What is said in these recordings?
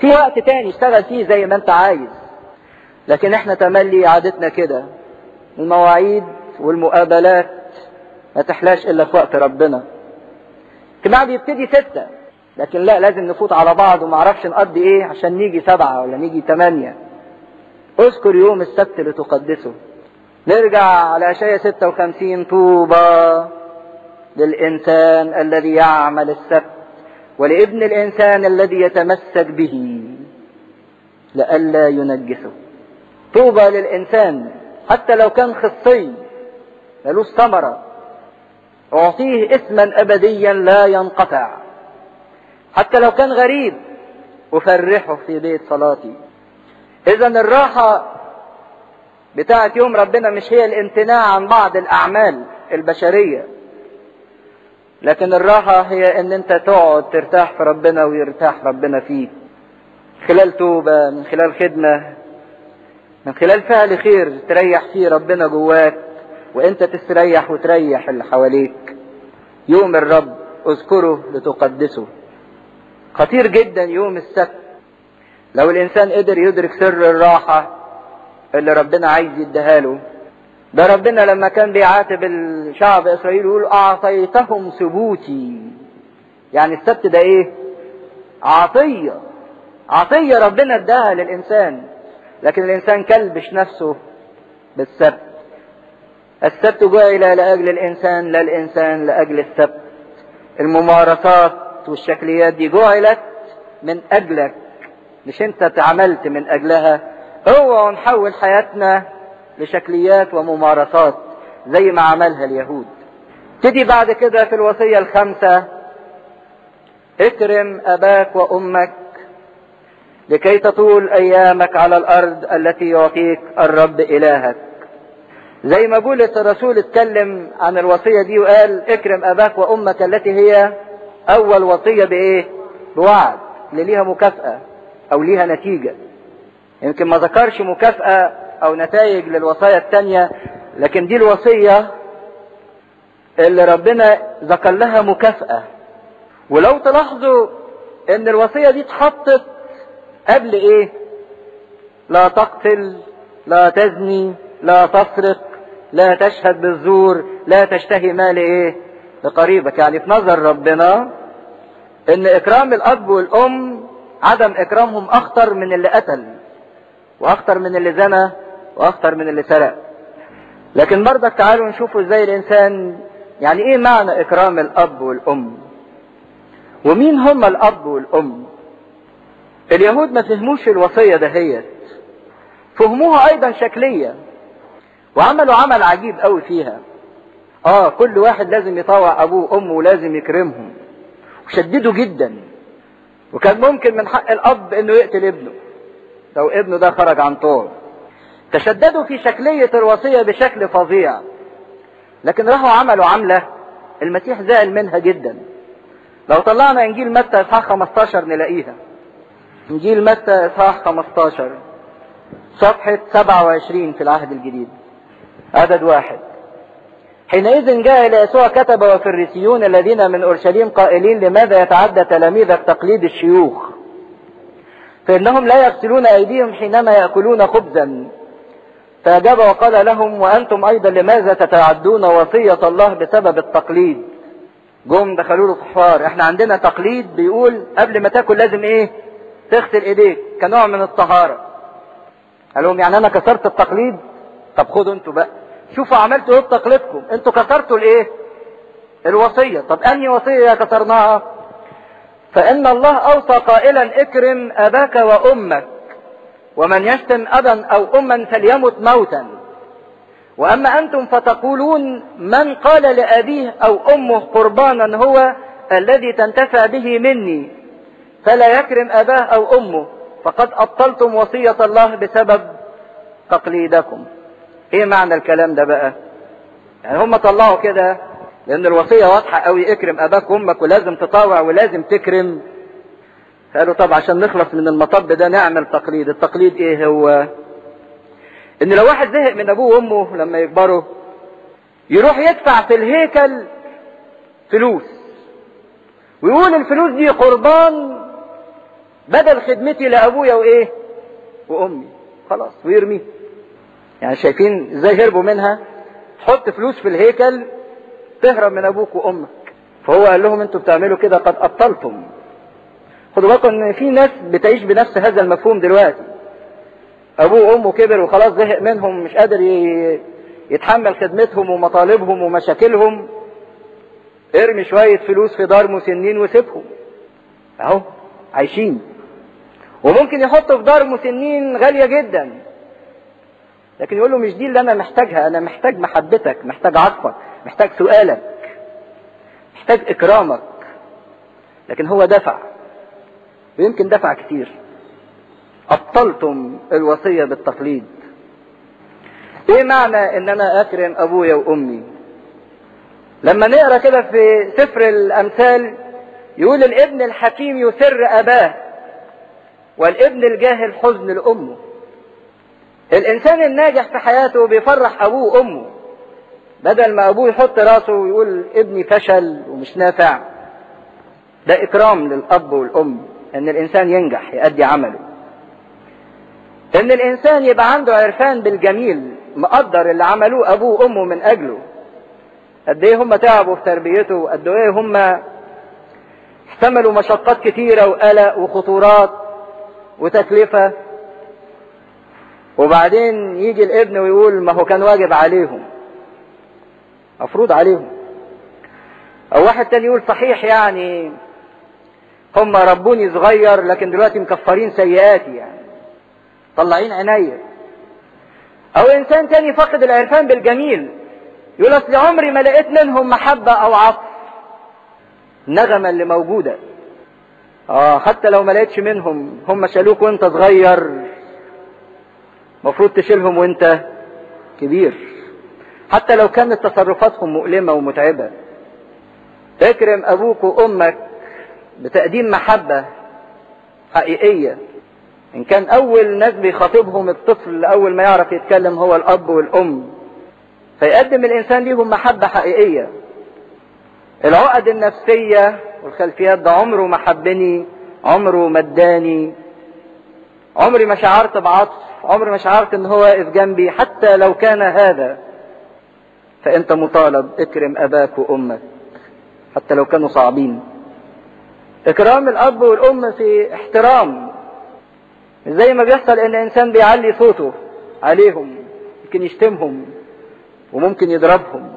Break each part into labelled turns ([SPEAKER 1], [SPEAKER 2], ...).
[SPEAKER 1] في وقت تاني اشتغل فيه زي ما انت عايز. لكن إحنا تملي عادتنا كده. المواعيد والمقابلات ما تحلاش إلا في وقت ربنا. اجتماع بيبتدي ستة. لكن لا لازم نفوت على بعض وما أعرفش نقضي إيه عشان نيجي سبعة ولا نيجي تمانية. اذكر يوم السبت لتقدسه نرجع على اشياء 56 طوبى للإنسان الذي يعمل السبت. ولابن الإنسان الذي يتمسك به لئلا ينجسه. طوبى للإنسان حتى لو كان خصي ملوش ثمرة. أعطيه اسما أبديا لا ينقطع. حتى لو كان غريب أفرحه في بيت صلاتي. إذا الراحة بتاعت يوم ربنا مش هي الامتناع عن بعض الأعمال البشرية. لكن الراحة هي إن أنت تقعد ترتاح في ربنا ويرتاح ربنا فيك خلال توبة من خلال خدمة من خلال فعل خير تريح فيه ربنا جواك وأنت تستريح وتريح اللي حواليك. يوم الرب اذكره لتقدسه. خطير جدا يوم السبت. لو الإنسان قدر يدرك سر الراحة اللي ربنا عايز يديها له ده ربنا لما كان بيعاتب الشعب إسرائيل يقول أعطيتهم ثبوتي. يعني السبت ده إيه؟ عطية. عطية ربنا اداها للإنسان لكن الإنسان كلبش نفسه بالسبت السبت جعل لأجل الإنسان لا الإنسان لأجل السبت الممارسات والشكليات دي جعلت من أجلك مش أنت اتعملت من أجلها. اوعوا نحول حياتنا لشكليات وممارسات زي ما عملها اليهود. تدي بعد كده في الوصية الخامسة اكرم أباك وأمك لكي تطول أيامك على الأرض التي يعطيك الرب إلهك. زي ما بولس الرسول اتكلم عن الوصية دي وقال اكرم أباك وأمك التي هي أول وصية بإيه؟ بوعد اللي ليها مكافأة أو ليها نتيجة. يمكن ما ذكرش مكافأة أو نتائج للوصايا التانية لكن دي الوصية اللي ربنا ذكر لها مكافأة. ولو تلاحظوا إن الوصية دي اتحطت قبل إيه؟ لا تقتل لا تزني لا تسرق لا تشهد بالزور لا تشتهي مال إيه؟ لقريبك. يعني في نظر ربنا إن إكرام الأب والأم عدم إكرامهم أخطر من اللي قتل وأخطر من اللي زنى وأخطر من اللي سرق لكن برضك تعالوا نشوفوا إزاي الإنسان يعني إيه معنى إكرام الأب والأم؟ ومين هم الأب والأم؟ اليهود ما فهموش الوصية دهيت. فهموها أيضا شكلية وعملوا عمل عجيب قوي فيها. آه كل واحد لازم يطوع أبوه وأمه ولازم يكرمهم. وشددوا جدا. وكان ممكن من حق الأب إنه يقتل ابنه. لو ابنه ده خرج عن طور تشددوا في شكلية الوصية بشكل فظيع. لكن راحوا عملوا عملة المسيح زعل منها جدا. لو طلعنا إنجيل متى إصحاح 15 نلاقيها. إنجيل متى إصحاح 15 صفحة 27 في العهد الجديد. عدد واحد. حينئذ جاء إلى يسوع كتب وفريسيون الذين من أورشليم قائلين لماذا يتعدى تلاميذك تقليد الشيوخ؟ فإنهم لا يغسلون أيديهم حينما يأكلون خبزا. فأجاب وقال لهم وأنتم أيضا لماذا تتعدون وصية الله بسبب التقليد؟ جم دخلوا له كفار إحنا عندنا تقليد بيقول قبل ما تاكل لازم إيه؟ تغسل إيديك كنوع من الطهارة. قال لهم يعني أنا كسرت التقليد؟ طب خدوا أنتوا بقى. شوفوا عملتوا إيه بتقليدكم. أنتوا كسرتوا الإيه؟ الوصية. طب أنهي وصية كسرناها؟ فإن الله أوصى قائلا اكرم أباك وأمك. ومن يشتم أبا أو أما فليمت موتا. وأما أنتم فتقولون من قال لأبيه أو أمه قربانا هو الذي تنتفع به مني فلا يكرم أباه أو أمه. فقد أبطلتم وصية الله بسبب تقليدكم. إيه معنى الكلام ده بقى؟ يعني هم طلعوا كده لأن الوصية واضحة قوي اكرم أباك وأمك ولازم تطاوع ولازم تكرم. قالوا طب عشان نخلص من المطب ده نعمل تقليد. التقليد إيه هو؟ إن لو واحد زهق من أبوه وأمه لما يكبروا يروح يدفع في الهيكل فلوس. ويقول الفلوس دي قربان بدل خدمتي لأبويا وإيه؟ وأمي. خلاص ويرميه يعني شايفين إزاي هربوا منها؟ تحط فلوس في الهيكل تهرب من أبوك وأمك. فهو قال لهم أنتوا بتعملوا كده قد أبطلتم. خدوا بالكم إن في ناس بتعيش بنفس هذا المفهوم دلوقتي. أبوه وأمه كبر وخلاص زهق منهم مش قادر يتحمل خدمتهم ومطالبهم ومشاكلهم. ارمي شوية فلوس في دار مسنين وسيبهم. أهو عايشين. وممكن يحطوا في دار مسنين غالية جدا. لكن يقول له مش دي اللي أنا محتاجها أنا محتاج محبتك محتاج عطفك محتاج سؤالك محتاج إكرامك. لكن هو دفع. ويمكن دفع كتير. أبطلتم الوصية بالتقليد. إيه معنى إن أنا أكرم أبويا وأمي؟ لما نقرأ كده في سفر الأمثال يقول الابن الحكيم يسر أباه والابن الجاهل حزن لأمه. الإنسان الناجح في حياته بيفرح أبوه وأمه بدل ما أبوه يحط راسه ويقول ابني فشل ومش نافع. ده إكرام للأب والأم. إن الإنسان ينجح يؤدي عمله. إن الإنسان يبقى عنده عرفان بالجميل مقدر اللي عملوه أبوه وأمه من أجله. قد إيه هم تعبوا في تربيته وقد إيه هم احتملوا مشقات كتيرة وقلق وخطورات وتكلفة. وبعدين يجي الابن ويقول ما هو كان واجب عليهم. مفروض عليهم. أو واحد تاني يقول صحيح يعني هم ربوني صغير لكن دلوقتي مكفرين سيئاتي يعني. طلعين عينيا. أو إنسان تاني فقد العرفان بالجميل يقول أصل عمري ما لقيت منهم محبة أو عطف. النغمة اللي موجودة آه حتى لو ما لقيتش منهم هم شالوك وأنت صغير. مفروض تشيلهم وأنت كبير. حتى لو كانت تصرفاتهم مؤلمة ومتعبة. اكرم أبوك وأمك بتقديم محبة حقيقية. إن كان أول ناس بيخاطبهم الطفل اول ما يعرف يتكلم هو الأب والأم. فيقدم الإنسان ليهم محبة حقيقية. العقد النفسية والخلفيات ده عمره ما حبني عمره ما اداني. عمري ما شعرت بعطف عمري ما شعرت إن هو واقف جنبي حتى لو كان هذا. فأنت مطالب اكرم أباك وأمك حتى لو كانوا صعبين. إكرام الأب والأم في احترام. زي ما بيحصل إن إنسان بيعلي صوته عليهم يمكن يشتمهم وممكن يضربهم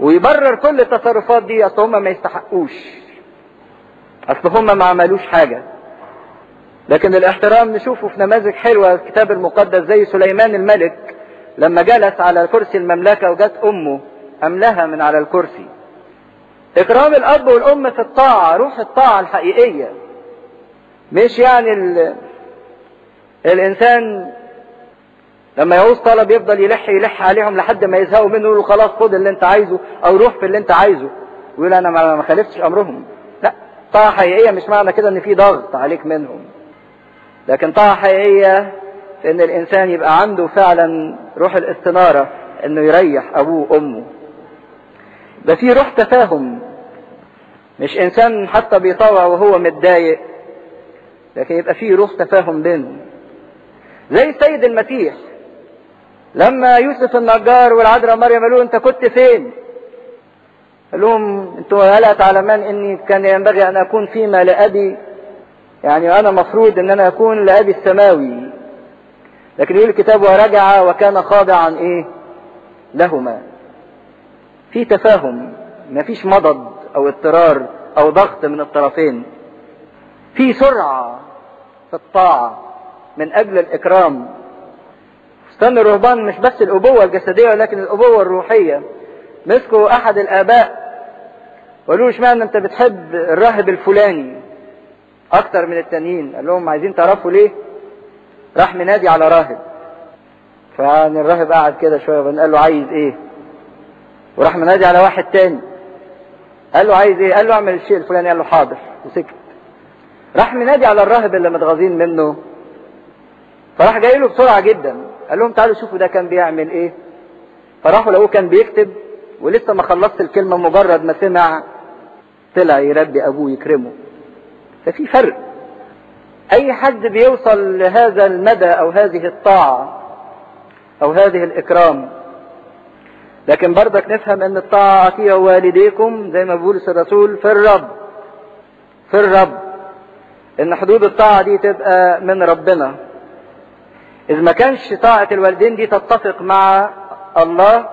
[SPEAKER 1] ويبرر كل التصرفات دي أصل هم ما يستحقوش. أصل هم ما عملوش حاجة. لكن الاحترام نشوفه في نماذج حلوة في الكتاب المقدس زي سليمان الملك لما جلس على كرسي المملكة وجت أمه أملاها من على الكرسي. إكرام الأب والأم في الطاعة روح الطاعة الحقيقية. مش يعني ال... الإنسان لما يعوز طلب يفضل يلح يلح عليهم لحد ما يزهقوا منه يقولوا خلاص خد اللي انت عايزه أو روح في اللي انت عايزه. ويقول أنا ما خالفتش أمرهم. لا طاعة حقيقية مش معنى كده إن في ضغط عليك منهم. لكن طاعة حقيقية إن الإنسان يبقى عنده فعلا روح الاستنارة إنه يريح أبوه وأمه. ده في روح تفاهم. مش إنسان حتى بيطوع وهو متضايق لكن يبقى في روح تفاهم بينهم زي السيد المسيح. لما يوسف النجار والعذراء مريم قالوا أنت كنت فين؟ قال لهم أنتوا هلا تعلمان إني كان ينبغي أن أكون فيما لأبي. يعني أنا مفروض إن أنا أكون لأبي السماوي. لكن يقول الكتاب ورجع وكان خاضعا إيه؟ لهما. في تفاهم مفيش مضض أو اضطرار أو ضغط من الطرفين. في سرعة في الطاعة من أجل الإكرام. استنى الرهبان مش بس الأبوة الجسدية ولكن الأبوة الروحية. مسكوا أحد الآباء وقالوا له إشمعنى أنت بتحب الراهب الفلاني أكتر من التانيين؟ قال لهم عايزين تعرفوا ليه راح منادي على راهب. فيعني الراهب قعد كده شوية وبعدين قال له عايز إيه؟ وراح منادي على واحد تاني. قال له عايز إيه؟ قال له أعمل الشيء الفلاني. قال له حاضر. وسكت. راح منادي على الراهب اللي متغاظين منه. فراح جاي له بسرعة جدا. قال لهم تعالوا شوفوا ده كان بيعمل إيه. فراحوا لقوه كان بيكتب. ولسه ما خلصت الكلمة مجرد ما سمع طلع يربي أبوه يكرمه. ففي فرق. أي حد بيوصل لهذا المدى أو هذه الطاعة أو هذه الإكرام لكن برضك نفهم أن الطاعة فيها والديكم زي ما بيقول الرسول في الرب في الرب. إن حدود الطاعة دي تبقى من ربنا. اذا ما كانش طاعة الوالدين دي تتفق مع الله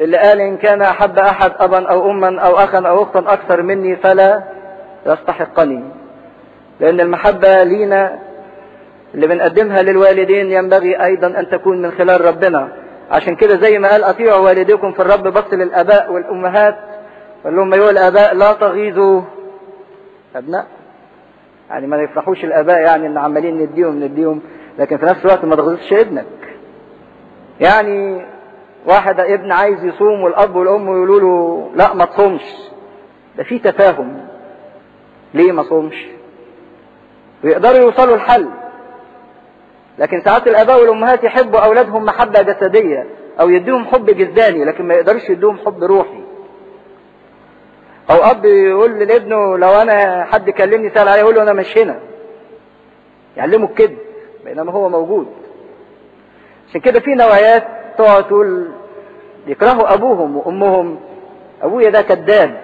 [SPEAKER 1] اللي قال إن كان أحب أحد أبا أو أما أو أخا أو أختا أكثر مني فلا يستحقني. لأن المحبة لينا اللي بنقدمها للوالدين ينبغي أيضا أن تكون من خلال ربنا. عشان كده زي ما قال أطيعوا والديكم في الرب بص للاباء والأمهات قال لهم ايها الآباء لا تغيظوا. ابناء يعني ما يفرحوش الآباء يعني إن عمالين نديهم نديهم لكن في نفس الوقت ما تغيظش ابنك. يعني واحد ابن عايز يصوم والأب والأم يقولوا له لا ما تصومش. ده في تفاهم. ليه ما صومش؟ ويقدروا يوصلوا الحل. لكن ساعات الآباء والأمهات يحبوا أولادهم محبة جسدية أو يديهم حب جسداني لكن ما يقدرش يديهم حب روحي. أو أب يقول لابنه لو أنا حد كلمني سأل عليه يقول له أنا مش هنا. يعلمه الكذب بينما هو موجود. عشان كده في نوعيات تقعد تقول يكرهوا أبوهم وأمهم أبويا ده كذاب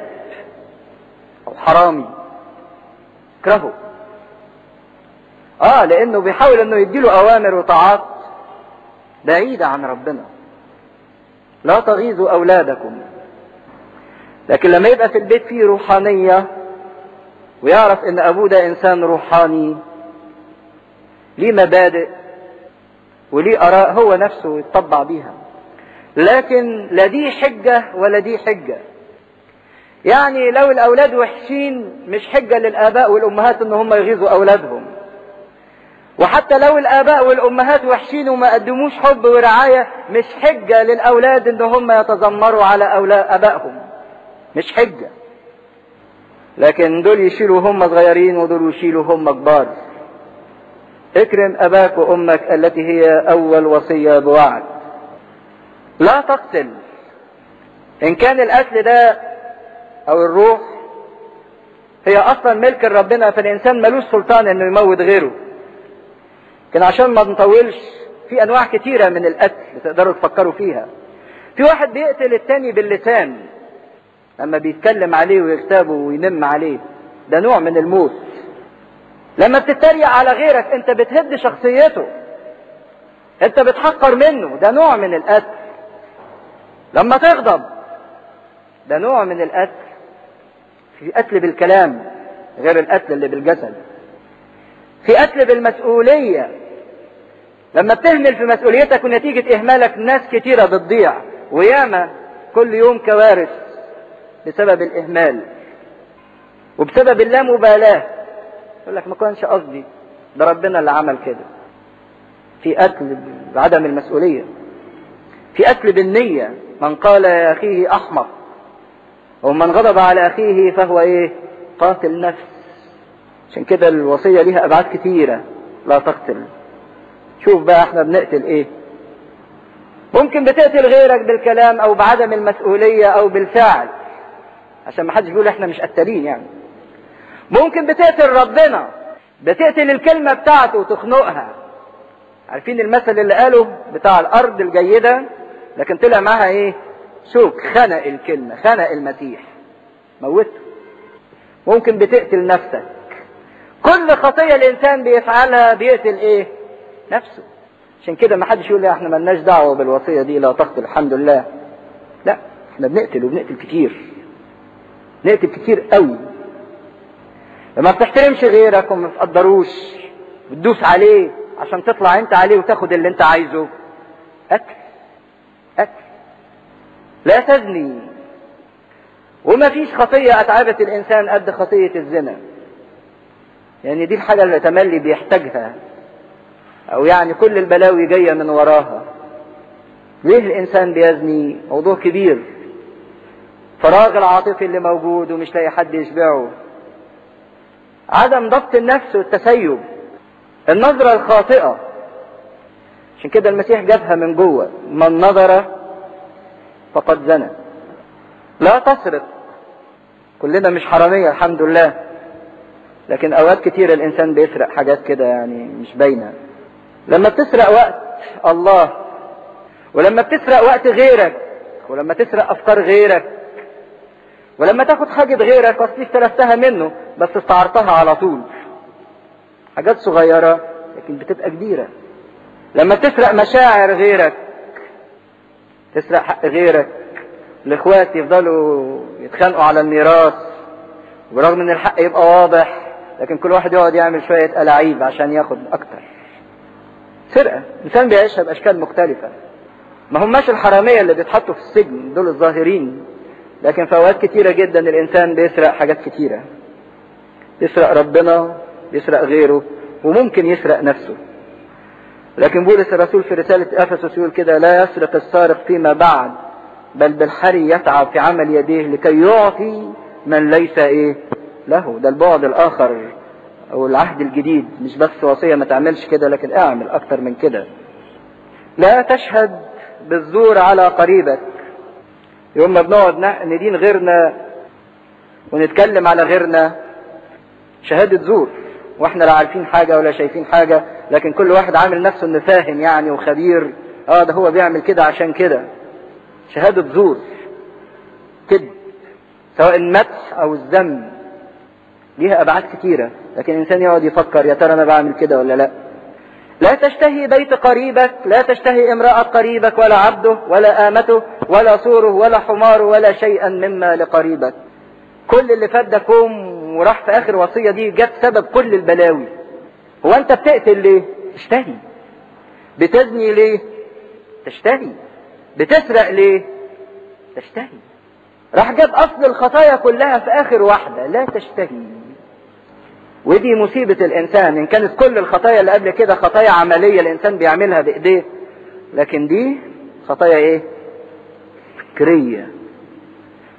[SPEAKER 1] أو حرامي. يكرهه آه لأنه بيحاول إنه يديله أوامر وطاعات بعيدة عن ربنا. لا تغيظوا أولادكم. لكن لما يبقى في البيت فيه روحانية ويعرف إن أبوه ده إنسان روحاني ليه مبادئ وليه آراء هو نفسه يتطبع بيها. لكن لا دي حجة ولا دي حجة. يعني لو الأولاد وحشين مش حجة للآباء والأمهات إن هم يغيظوا أولادهم. وحتى لو الآباء والأمهات وحشين وما قدموش حب ورعاية مش حجة للأولاد إن هم يتذمروا على أولاد آبائهم. مش حجة. لكن دول يشيلوا هم صغيرين ودول يشيلوا هم كبار. اكرم أباك وأمك التي هي أول وصية بوعد. لا تقتل. إن كان القتل ده أو الروح هي أصلا ملك ربنا فالإنسان ملوش سلطان إنه يموت غيره. لكن عشان ما نطولش في أنواع كتيرة من القتل تقدروا تفكروا فيها. في واحد بيقتل التاني باللسان لما بيتكلم عليه ويغتابه وينم عليه ده نوع من الموت. لما بتتريق على غيرك أنت بتهد شخصيته أنت بتحقر منه ده نوع من القتل. لما تغضب ده نوع من القتل. في قتل بالكلام غير القتل اللي بالجسد. في قتل بالمسؤولية لما بتهمل في مسؤوليتك ونتيجة إهمالك ناس كتيرة بتضيع. وياما كل يوم كوارث بسبب الإهمال. وبسبب اللامبالاة. يقول لك ما كانش قصدي. ده ربنا اللي عمل كده. في قتل بعدم المسؤولية. في قتل بالنية من قال يا أخيه أحمق ومن غضب على أخيه فهو إيه؟ قاتل نفس. عشان كده الوصية ليها أبعاد كتيرة. لا تقتل. شوف بقى إحنا بنقتل إيه. ممكن بتقتل غيرك بالكلام أو بعدم المسؤولية أو بالفعل. عشان ما حدش بيقول إحنا مش قتالين يعني. ممكن بتقتل ربنا. بتقتل الكلمة بتاعته وتخنقها. عارفين المثل اللي قاله بتاع الأرض الجيدة؟ لكن طلع معاها إيه؟ شوك خنق الكلمة خنق المسيح. موته. ممكن بتقتل نفسك. كل خطية الإنسان بيفعلها بيقتل إيه؟ نفسه. عشان كده ما حدش يقول لي إحنا ملناش دعوة بالوصية دي لا تقتل الحمد لله. لا إحنا بنقتل وبنقتل كتير. نقتل كتير قوي. لما بتحترمش غيرك وما تقدروش بتدوس عليه عشان تطلع أنت عليه وتاخد اللي أنت عايزه. قتل قتل لا تزني. وما فيش خطية أتعبت الإنسان قد خطية الزنا. يعني دي الحاجة اللي تملي بيحتاجها. أو يعني كل البلاوي جاية من وراها. ليه الإنسان بيزني؟ موضوع كبير. فراغ العاطفي اللي موجود ومش لاقي حد يشبعه. عدم ضبط النفس والتسيب. النظرة الخاطئة. عشان كده المسيح جابها من جوه. من نظر فقد زنى. لا تسرق. كلنا مش حرامية الحمد لله. لكن أوقات كتير الإنسان بيسرق حاجات كده يعني مش باينة. لما بتسرق وقت الله ولما بتسرق وقت غيرك ولما تسرق أفكار غيرك ولما تاخد حاجة غيرك اصلي استلفتها منه بس استعرتها على طول. حاجات صغيرة لكن بتبقى كبيرة. لما تسرق مشاعر غيرك تسرق حق غيرك الإخوات يفضلوا يتخانقوا على الميراث برغم إن الحق يبقى واضح لكن كل واحد يقعد يعمل شوية ألاعيب عشان ياخد أكتر. سرقة. إنسان بيعيشها بأشكال مختلفة. ما هماش الحرامية اللي بيتحطوا في السجن دول الظاهرين. لكن في أوقات كتيرة جدا الإنسان بيسرق حاجات كتيرة. يسرق ربنا يسرق غيره وممكن يسرق نفسه. لكن بولس الرسول في رسالة أفسس يقول كده لا يسرق السارق فيما بعد بل بالحري يتعب في عمل يديه لكي يعطي من ليس إيه له ده البعد الآخر أو العهد الجديد. مش بس وصية ما تعملش كده لكن اعمل أكتر من كده. لا تشهد بالزور على قريبك. يوم ما بنقعد ندين غيرنا ونتكلم على غيرنا شهادة زور. وإحنا لا عارفين حاجة ولا شايفين حاجة لكن كل واحد عامل نفسه إنه فاهم يعني وخبير. آه ده هو بيعمل كده عشان كده. شهادة زور. كذب. سواء المدح أو الذم ليها أبعاد كتيرة لكن الإنسان يقعد يفكر يا ترى أنا بعمل كده ولا لا؟ لا تشتهي بيت قريبك لا تشتهي امرأة قريبك ولا عبده ولا آمته ولا صوره ولا حماره ولا شيئا مما لقريبك. كل اللي فات ده كوم وراح في آخر وصية دي جت سبب كل البلاوي. هو أنت بتقتل ليه؟ تشتهي. بتزني ليه؟ تشتهي. بتسرق ليه؟ تشتهي. راح جاب أصل الخطايا كلها في آخر واحدة لا تشتهي. ودي مصيبة الإنسان إن كانت كل الخطايا اللي قبل كده خطايا عملية الإنسان بيعملها بإيديه لكن دي خطايا إيه؟ فكرية.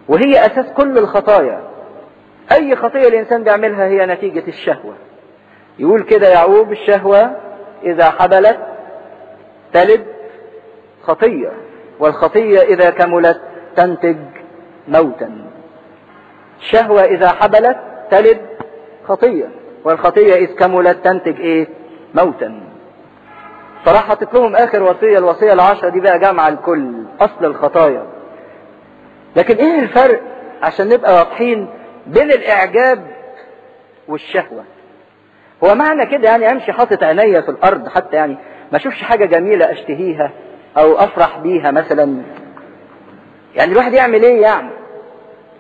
[SPEAKER 1] وهي أساس كل الخطايا. أي خطية الإنسان بيعملها هي نتيجة الشهوة. يقول كده يعقوب الشهوة إذا حبلت تلد خطية والخطية إذا كملت تنتج موتا. الشهوة إذا حبلت تلد خطية والخطية اذ كملت تنتج إيه؟ موتا. صراحة حطيت لهم آخر وصية الوصية العشرة دي بقى جامعة الكل أصل الخطايا. لكن إيه الفرق عشان نبقى واضحين بين الإعجاب والشهوة؟ هو معنى كده يعني أمشي حاطط عينيا في الأرض حتى يعني ما أشوفش حاجة جميلة أشتهيها أو أفرح بيها مثلا. يعني الواحد يعمل إيه يعني؟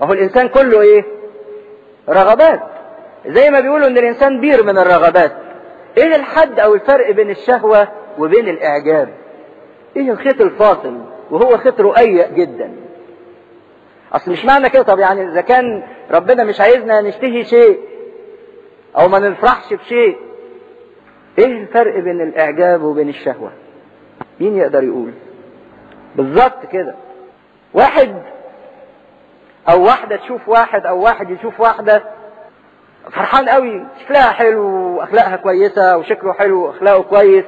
[SPEAKER 1] ما هو الإنسان كله إيه؟ رغبات. زي ما بيقولوا إن الإنسان بير من الرغبات. إيه الحد أو الفرق بين الشهوة وبين الإعجاب؟ إيه الخيط الفاصل وهو خيط رقيق جدا؟ أصل مش معنى كده. طب يعني إذا كان ربنا مش عايزنا نشتهي شيء أو ما نفرحش بشيء إيه الفرق بين الإعجاب وبين الشهوة؟ مين يقدر يقول؟ بالظبط كده. واحد أو واحدة تشوف واحد أو واحد يشوف واحدة فرحان قوي. شكلها حلو واخلاقها كويسة وشكله حلو واخلاقه كويس.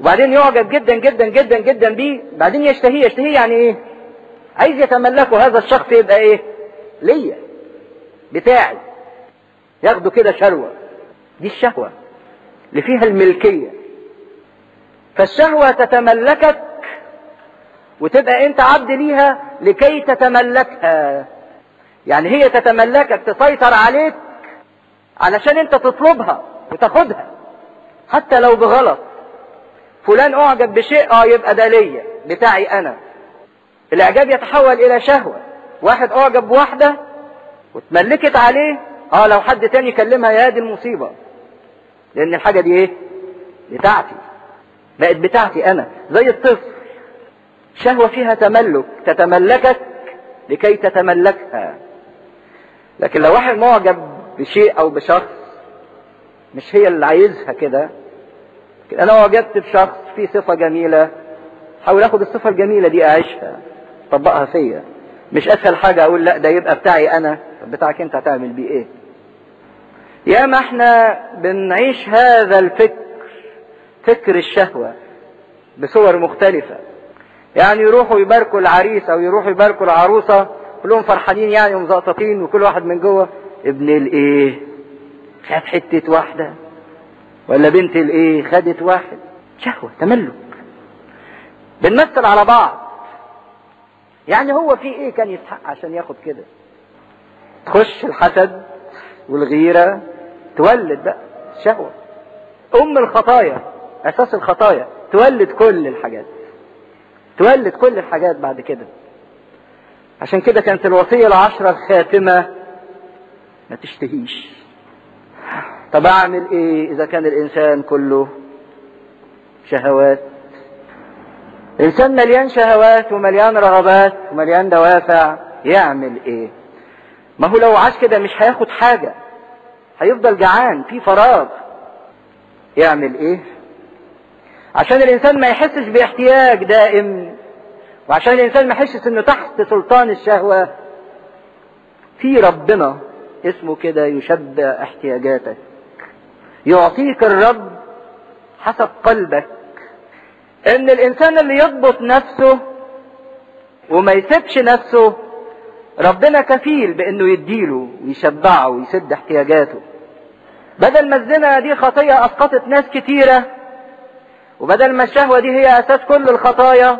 [SPEAKER 1] وبعدين يعجب جدا جدا جدا جدا بيه. بعدين يشتهيه يشتهيه يعني إيه؟ عايز يتملكه هذا الشخص يبقى إيه؟ ليا بتاعي. ياخده كده شروة دي الشهوة اللي فيها الملكية. فالشهوة تتملكك وتبقى أنت عبد ليها لكي تتملكها. يعني هي تتملكك تسيطر عليك علشان انت تطلبها وتاخدها. حتى لو بغلط. فلان أعجب بشيء آه يبقى ده ليا بتاعي أنا. الإعجاب يتحول إلى شهوة. واحد أعجب بواحدة واتملكت عليه آه لو حد تاني كلمها يا دي المصيبة. لأن الحاجة دي إيه؟ بتاعتي. بقت بتاعتي أنا. زي الطفل. شهوة فيها تملك تتملكك لكي تتملكها. لكن لو واحد معجب بشيء أو بشخص مش هي اللي عايزها كده. أنا وجدت بشخص فيه صفة جميلة حاول آخد الصفة الجميلة دي أعيشها طبقها فيا. مش أسهل حاجة أقول لأ ده يبقى بتاعي طب بتاعك أنت هتعمل بيه إيه؟ يا ما إحنا بنعيش هذا الفكر فكر الشهوة بصور مختلفة. يعني يروحوا يباركوا العريس أو يروحوا يباركوا العروسة كلهم فرحانين يعني ومزقططين وكل واحد من جوه. ابن الايه خد حتة واحدة ولا بنت الايه خدت واحد شهوة تملك بنمثل على بعض يعني هو في إيه كان يستحق عشان ياخد كده تخش الحسد والغيرة تولد بقى الشهوة أم الخطايا أساس الخطايا تولد كل الحاجات تولد كل الحاجات بعد كده عشان كده كانت الوصية العشرة الخاتمة ما تشتهيش. طب أعمل إيه إذا كان الإنسان كله شهوات؟ الإنسان مليان شهوات ومليان رغبات ومليان دوافع يعمل إيه؟ ما هو لو عاش كده مش هياخد حاجة. هيفضل جعان في فراغ. يعمل إيه؟ عشان الإنسان ما يحسش باحتياج دائم وعشان الإنسان ما يحسش إنه تحت سلطان الشهوة. في ربنا اسمه كده يشبع احتياجاتك. يعطيك الرب حسب قلبك. إن الإنسان اللي يضبط نفسه وما يسيبش نفسه ربنا كفيل بإنه يديله ويشبعه ويسد احتياجاته. بدل ما الزنا دي خطية أسقطت ناس كتيرة وبدل ما الشهوة دي هي أساس كل الخطايا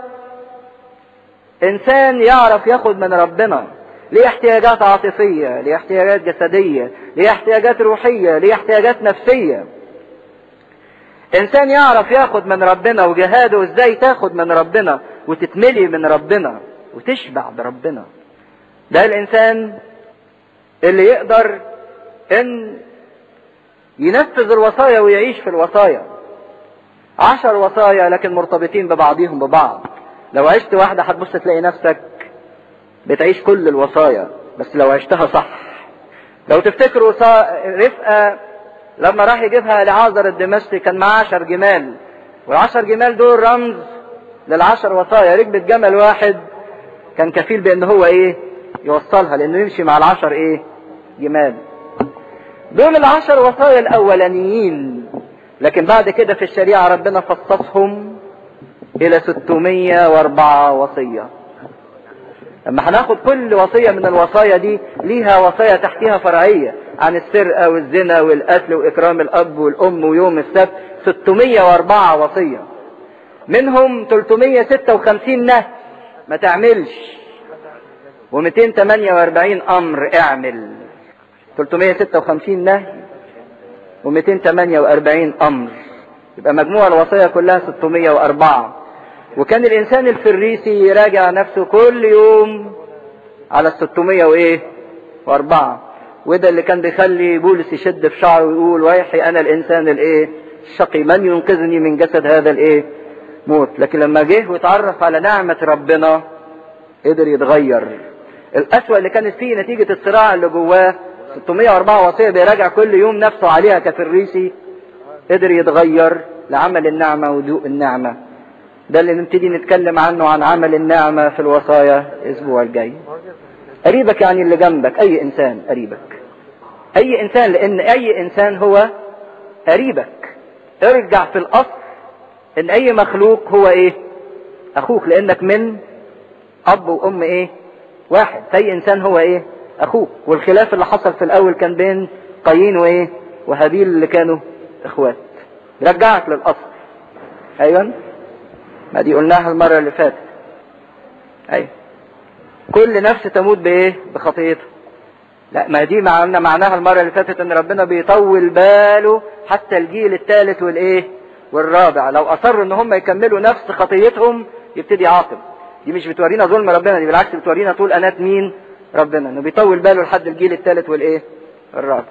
[SPEAKER 1] إنسان يعرف ياخد من ربنا. ليه احتياجات عاطفية ليه احتياجات جسدية ليه احتياجات روحية ليه احتياجات نفسية. إنسان يعرف ياخد من ربنا وجهاده إزاي تاخد من ربنا وتتملي من ربنا وتشبع بربنا. ده الإنسان اللي يقدر إن ينفذ الوصايا ويعيش في الوصايا. عشر وصايا لكن مرتبطين ببعضهم ببعض. لو عشت واحدة هتبص تلاقي نفسك بتعيش كل الوصايا بس لو عشتها صح. لو تفتكروا رفقة لما راح يجيبها لعازر الدمشقي كان معاه عشر جمال. والعشر جمال دول رمز للعشر وصايا. ركبة جمل واحد كان كفيل بان هو إيه؟ يوصلها لأنه يمشي مع العشر إيه؟ جمال. دول العشر وصايا الأولانيين. لكن بعد كده في الشريعة ربنا فصصهم إلى 604 وصية. لما هناخد كل وصية من الوصايا دي ليها وصايا تحتها فرعية عن السرقة والزنا والقتل وإكرام الأب والأم ويوم السبت 604 وصية. منهم 356 نهي ما تعملش. و248 أمر اعمل. 356 نهي و248 أمر. يبقى مجموع الوصايا كلها 604 وكان الإنسان الفريسي يراجع نفسه كل يوم على ال 600 وإيه؟ وأربعة. وده اللي كان بيخلي بولس يشد في شعره ويقول ويحي أنا الإنسان الإيه؟ الشقي. من ينقذني من جسد هذا الإيه؟ موت. لكن لما جه واتعرف على نعمة ربنا قدر يتغير. الأسوأ اللي كانت فيه نتيجة الصراع اللي جواه 604 وصية بيراجع كل يوم نفسه عليها كفريسي قدر يتغير لعمل النعمة وذوق النعمة. ده اللي نبتدي نتكلم عنه عن عمل النعمة في الوصايا الأسبوع الجاي. قريبك يعني اللي جنبك أي إنسان قريبك. أي إنسان لأن أي إنسان هو قريبك. ارجع في الأصل إن أي مخلوق هو إيه؟ أخوك لأنك من أب وأم إيه؟ واحد. أي إنسان هو إيه؟ أخوك. والخلاف اللي حصل في الأول كان بين قايين وإيه؟ وهابيل اللي كانوا إخوات. رجعك للأصل. أيوة. ما دي قلناها المرة اللي فاتت. أيوة. كل نفس تموت بإيه؟ بخطيئتها لا ما دي معنا معناها المرة اللي فاتت إن ربنا بيطول باله حتى الجيل الثالث والإيه؟ والرابع. لو أصروا إن هم يكملوا نفس خطيتهم يبتدي يعاقب دي مش بتورينا ظلم ربنا دي بالعكس بتورينا طول أنات مين؟ ربنا. إنه بيطول باله لحد الجيل الثالث والإيه؟ الرابع.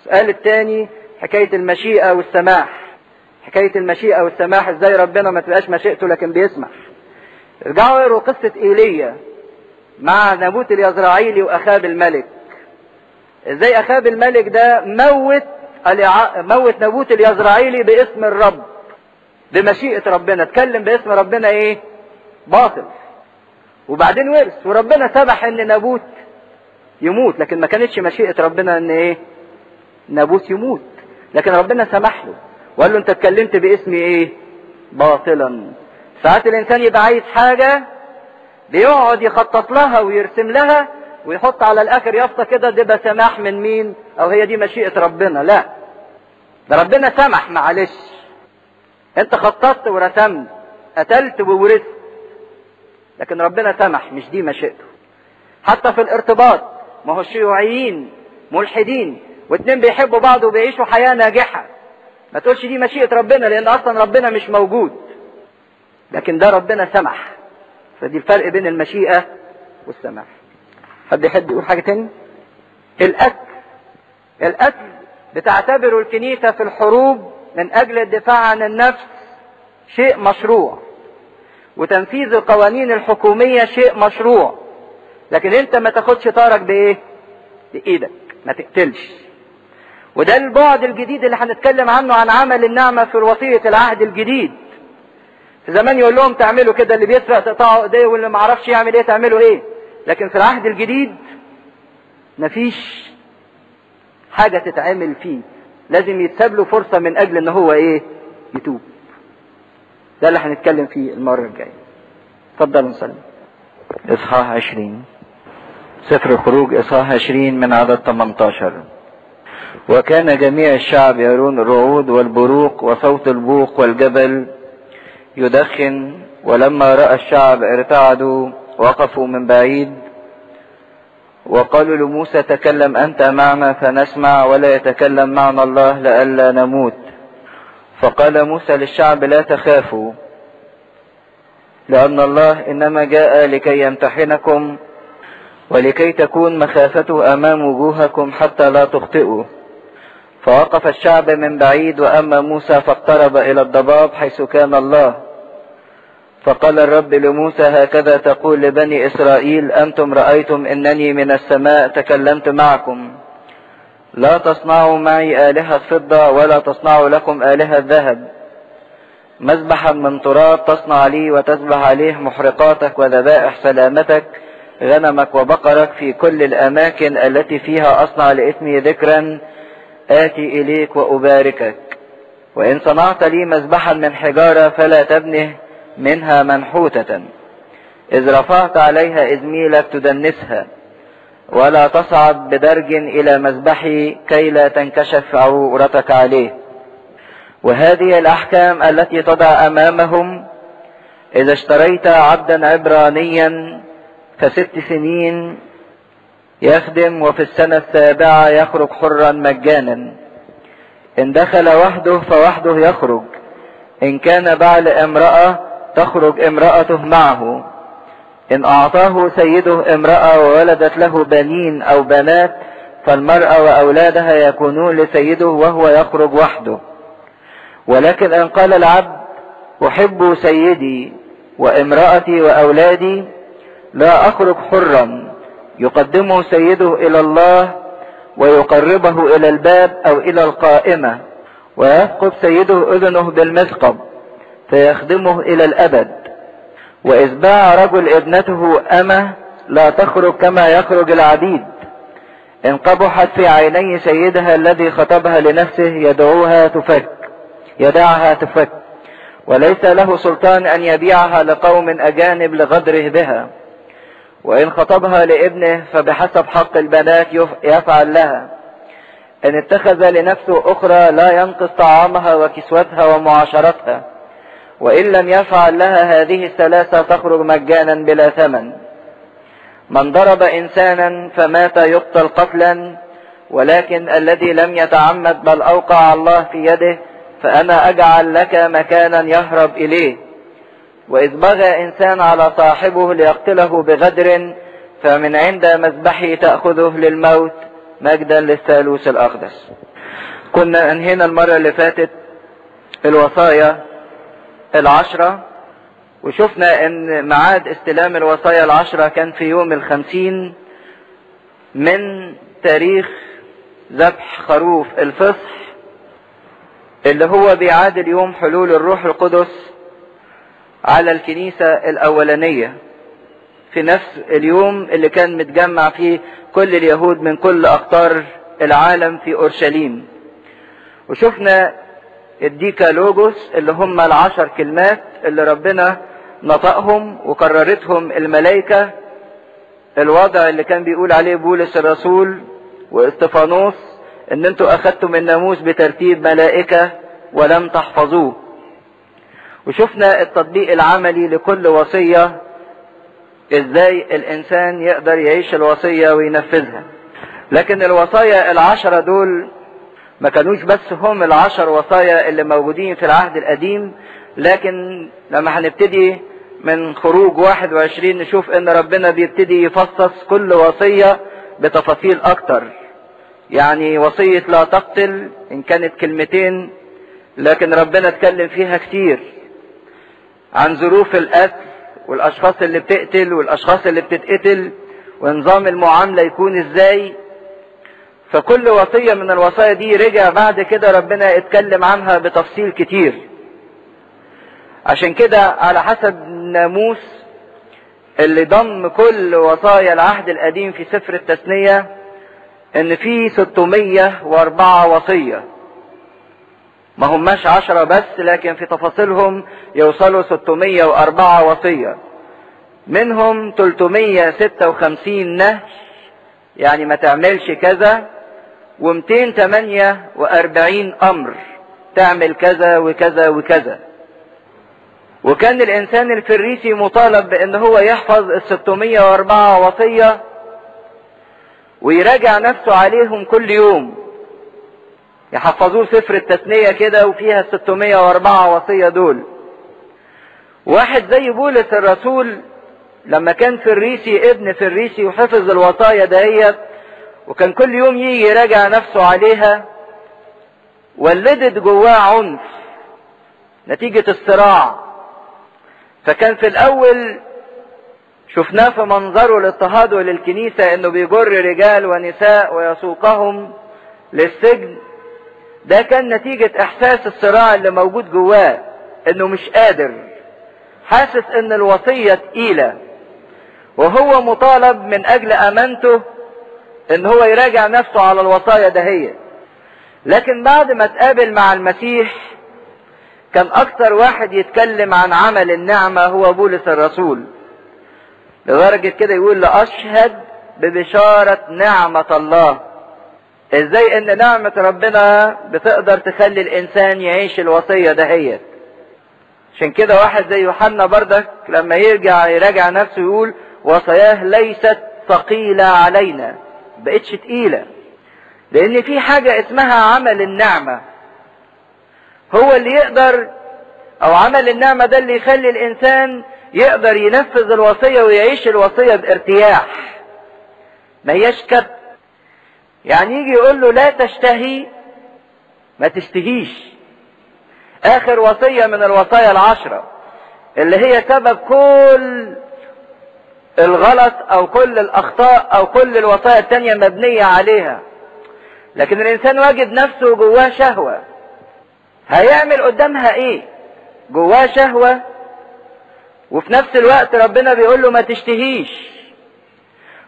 [SPEAKER 1] السؤال الثاني حكاية المشيئة والسماح. حكاية المشيئة والسماح إزاي ربنا ما تبقاش مشيئته لكن بيسمح. ارجعوا اقروا قصة إيليا مع نابوت اليزرعيلي وأخاب الملك. إزاي أخاب الملك ده موت موت نابوت اليزرعيلي باسم الرب بمشيئة ربنا. اتكلم باسم ربنا إيه؟ باطل. وبعدين ورث. وربنا سمح إن نابوت يموت لكن ما كانتش مشيئة ربنا إن إيه؟ نابوت يموت. لكن ربنا سمح له. وقال له انت اتكلمت باسمي إيه؟ باطلا. ساعات الإنسان يبقى عايز حاجة بيقعد يخطط لها ويرسم لها ويحط على الآخر يافطة كده ده يبقى سماح من مين؟ أو هي دي مشيئة ربنا. لا. ده ربنا سمح معلش. انت خططت ورسمت قتلت وورثت. لكن ربنا سمح مش دي مشيئته. حتى في الارتباط ما هو الشيوعيين ملحدين واتنين بيحبوا بعض وبيعيشوا حياة ناجحة. ما تقولش دي مشيئة ربنا لأن أصلا ربنا مش موجود. لكن ده ربنا سمح. فدي الفرق بين المشيئة والسماح. حد يحب يقول حاجة تاني؟ القتل القتل بتعتبره الكنيسة في الحروب من أجل الدفاع عن النفس شيء مشروع. وتنفيذ القوانين الحكومية شيء مشروع. لكن أنت ما تاخدش طارك بإيه؟ بإيدك. ما تقتلش. وده البعد الجديد اللي هنتكلم عنه عن عمل النعمة في وصيه العهد الجديد. في زمان يقول لهم تعملوا كده اللي بيسرق تقطعوا ايديه واللي ما عرفش يعمل إيه تعملوا إيه؟ لكن في العهد الجديد مفيش حاجة تتعمل فيه. لازم يتساب له فرصة من أجل إن هو إيه؟ يتوب. ده اللي هنتكلم فيه المرة الجاية. اتفضلوا نسلم
[SPEAKER 2] إصحاح عشرين. سفر الخروج إصحاح عشرين من عدد 18 وكان جميع الشعب يرون الرعود والبروق وصوت البوق والجبل يدخن ولما رأى الشعب ارتعدوا وقفوا من بعيد وقالوا لموسى تكلم أنت معنا فنسمع ولا يتكلم معنا الله لئلا نموت. فقال موسى للشعب لا تخافوا لأن الله إنما جاء لكي يمتحنكم ولكي تكون مخافته أمام وجوهكم حتى لا تخطئوا. فوقف الشعب من بعيد وأما موسى فاقترب إلى الضباب حيث كان الله. فقال الرب لموسى هكذا تقول لبني إسرائيل أنتم رأيتم أنني من السماء تكلمت معكم. لا تصنعوا معي آلهة فضة ولا تصنعوا لكم آلهة ذهب. مذبحا من تراب تصنع لي وتذبح عليه محرقاتك وذبائح سلامتك غنمك وبقرك في كل الأماكن التي فيها أصنع لاسمي ذكرا آتي إليك وأباركك. وإن صنعت لي مذبحا من حجارة فلا تبنه منها منحوتة. إذ رفعت عليها إزميلك تدنسها. ولا تصعد بدرج إلى مذبحي كي لا تنكشف عورتك عليه. وهذه الأحكام التي تضع أمامهم إذا اشتريت عبدا عبرانيا فست سنين يخدم وفي السنة السابعة يخرج حرا مجانا. إن دخل وحده فوحده يخرج. إن كان بعل امرأة تخرج امرأته معه. إن أعطاه سيده امرأة وولدت له بنين أو بنات فالمرأة وأولادها يكونون لسيده وهو يخرج وحده. ولكن إن قال العبد أحب سيدي وامرأتي وأولادي لا أخرج حرا. يقدمه سيده إلى الله ويقربه إلى الباب أو إلى القائمة ويثقب سيده أذنه بالمثقب فيخدمه إلى الأبد. وإذ باع رجل ابنته أمة لا تخرج كما يخرج العبيد. إن قبحت في عيني سيدها الذي خطبها لنفسه يدعوها تفك يدعها تفك وليس له سلطان أن يبيعها لقوم أجانب لغدره بها. وإن خطبها لابنه فبحسب حق البنات يفعل لها. إن اتخذ لنفسه أخرى لا ينقص طعامها وكسوتها ومعاشرتها. وإن لم يفعل لها هذه الثلاثة تخرج مجانا بلا ثمن. من ضرب إنسانا فمات يقتل قتلا ولكن الذي لم يتعمد بل أوقع الله في يده فأنا أجعل لك مكانا يهرب إليه. وإذ بغى إنسان على صاحبه ليقتله بغدر فمن عند مذبحه تأخذه للموت مجدا للثالوث الأقدس. كنا أنهينا المرة اللي فاتت الوصايا العشرة وشفنا إن ميعاد استلام الوصايا العشرة كان في يوم الخمسين من تاريخ ذبح خروف الفصح اللي هو بيعادل يوم حلول الروح القدس على الكنيسة الأولانية في نفس اليوم اللي كان متجمع فيه كل اليهود من كل أقطار العالم في أورشليم. وشفنا الديكالوجوس اللي هم العشر كلمات اللي ربنا نطقهم وكررتهم الملائكة.
[SPEAKER 1] الوضع اللي كان بيقول عليه بولس الرسول واستفانوس إن أنتوا اخدتم الناموس بترتيب ملائكة ولم تحفظوه. وشفنا التطبيق العملي لكل وصية إزاي الانسان يقدر يعيش الوصية وينفذها. لكن الوصايا العشرة دول ما كانوش بس هم العشر وصايا اللي موجودين في العهد القديم لكن لما هنبتدي من خروج 21 نشوف إن ربنا بيبتدي يفصص كل وصية بتفاصيل أكتر. يعني وصية لا تقتل إن كانت كلمتين لكن ربنا اتكلم فيها كتير. عن ظروف القتل والأشخاص اللي بتقتل والأشخاص اللي بتتقتل ونظام المعاملة يكون إزاي. فكل وصية من الوصايا دي رجع بعد كده ربنا اتكلم عنها بتفصيل كتير. عشان كده على حسب الناموس اللي ضم كل وصايا العهد القديم في سفر التثنية إن في 604 وصية. ما هماش عشرة بس لكن في تفاصيلهم يوصلوا 604 وصية. منهم 356 نهي يعني ما تعملش كذا و248 أمر تعمل كذا وكذا وكذا. وكان الإنسان الفريسي مطالب بإن هو يحفظ ال 604 وصية ويراجع نفسه عليهم كل يوم. يحفظوه سفر التثنية كده وفيها ال 604 وصية دول. واحد زي بولس الرسول لما كان فريسي ابن فريسي وحفظ الوصايا دهيت وكان كل يوم يجي يراجع نفسه عليها ولدت جواه عنف نتيجة الصراع. فكان في الأول شفناه في منظره الاضطهاد للكنيسة إنه بيجر رجال ونساء ويسوقهم للسجن ده كان نتيجة إحساس الصراع اللي موجود جواه إنه مش قادر. حاسس إن الوصية تقيلة. وهو مطالب من أجل أمانته إن هو يراجع نفسه على الوصايا دهية لكن بعد ما تقابل مع المسيح كان أكتر واحد يتكلم عن عمل النعمة هو بولس الرسول. لدرجة كده يقول لأشهد ببشارة نعمة الله. إزاي إن نعمة ربنا بتقدر تخلي الإنسان يعيش الوصية دهيت عشان كده واحد زي يوحنا بردك لما يرجع يراجع نفسه يقول وصاياه ليست ثقيلة علينا. بقتش تقيلة. لأن في حاجة اسمها عمل النعمة. هو اللي يقدر أو عمل النعمة ده اللي يخلي الإنسان يقدر ينفذ الوصية ويعيش الوصية بارتياح. ما هياش كب يعني يجي يقول له لا تشتهي ما تشتهيش. آخر وصية من الوصايا العشرة اللي هي سبب كل الغلط أو كل الأخطاء أو كل الوصايا التانية مبنية عليها. لكن الإنسان واجد نفسه جواه شهوة. هيعمل قدامها إيه؟ جواه شهوة. وفي نفس الوقت ربنا بيقول له ما تشتهيش.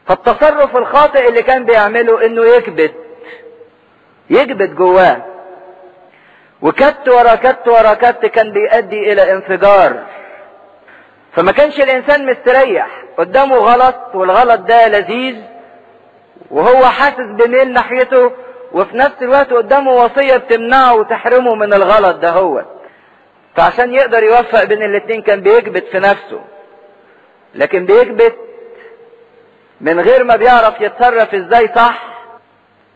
[SPEAKER 1] فالتصرف الخاطئ اللي كان بيعمله إنه يكبت. يكبت جواه. وكت ورا كت ورا كت كان بيؤدي إلى انفجار. فما كانش الإنسان مستريح. قدامه غلط والغلط ده لذيذ. وهو حاسس بميل ناحيته. وفي نفس الوقت قدامه وصية بتمنعه وتحرمه من الغلط ده هو. فعشان يقدر يوفق بين الاتنين كان بيكبت في نفسه. لكن بيكبت من غير ما بيعرف يتصرف إزاي صح؟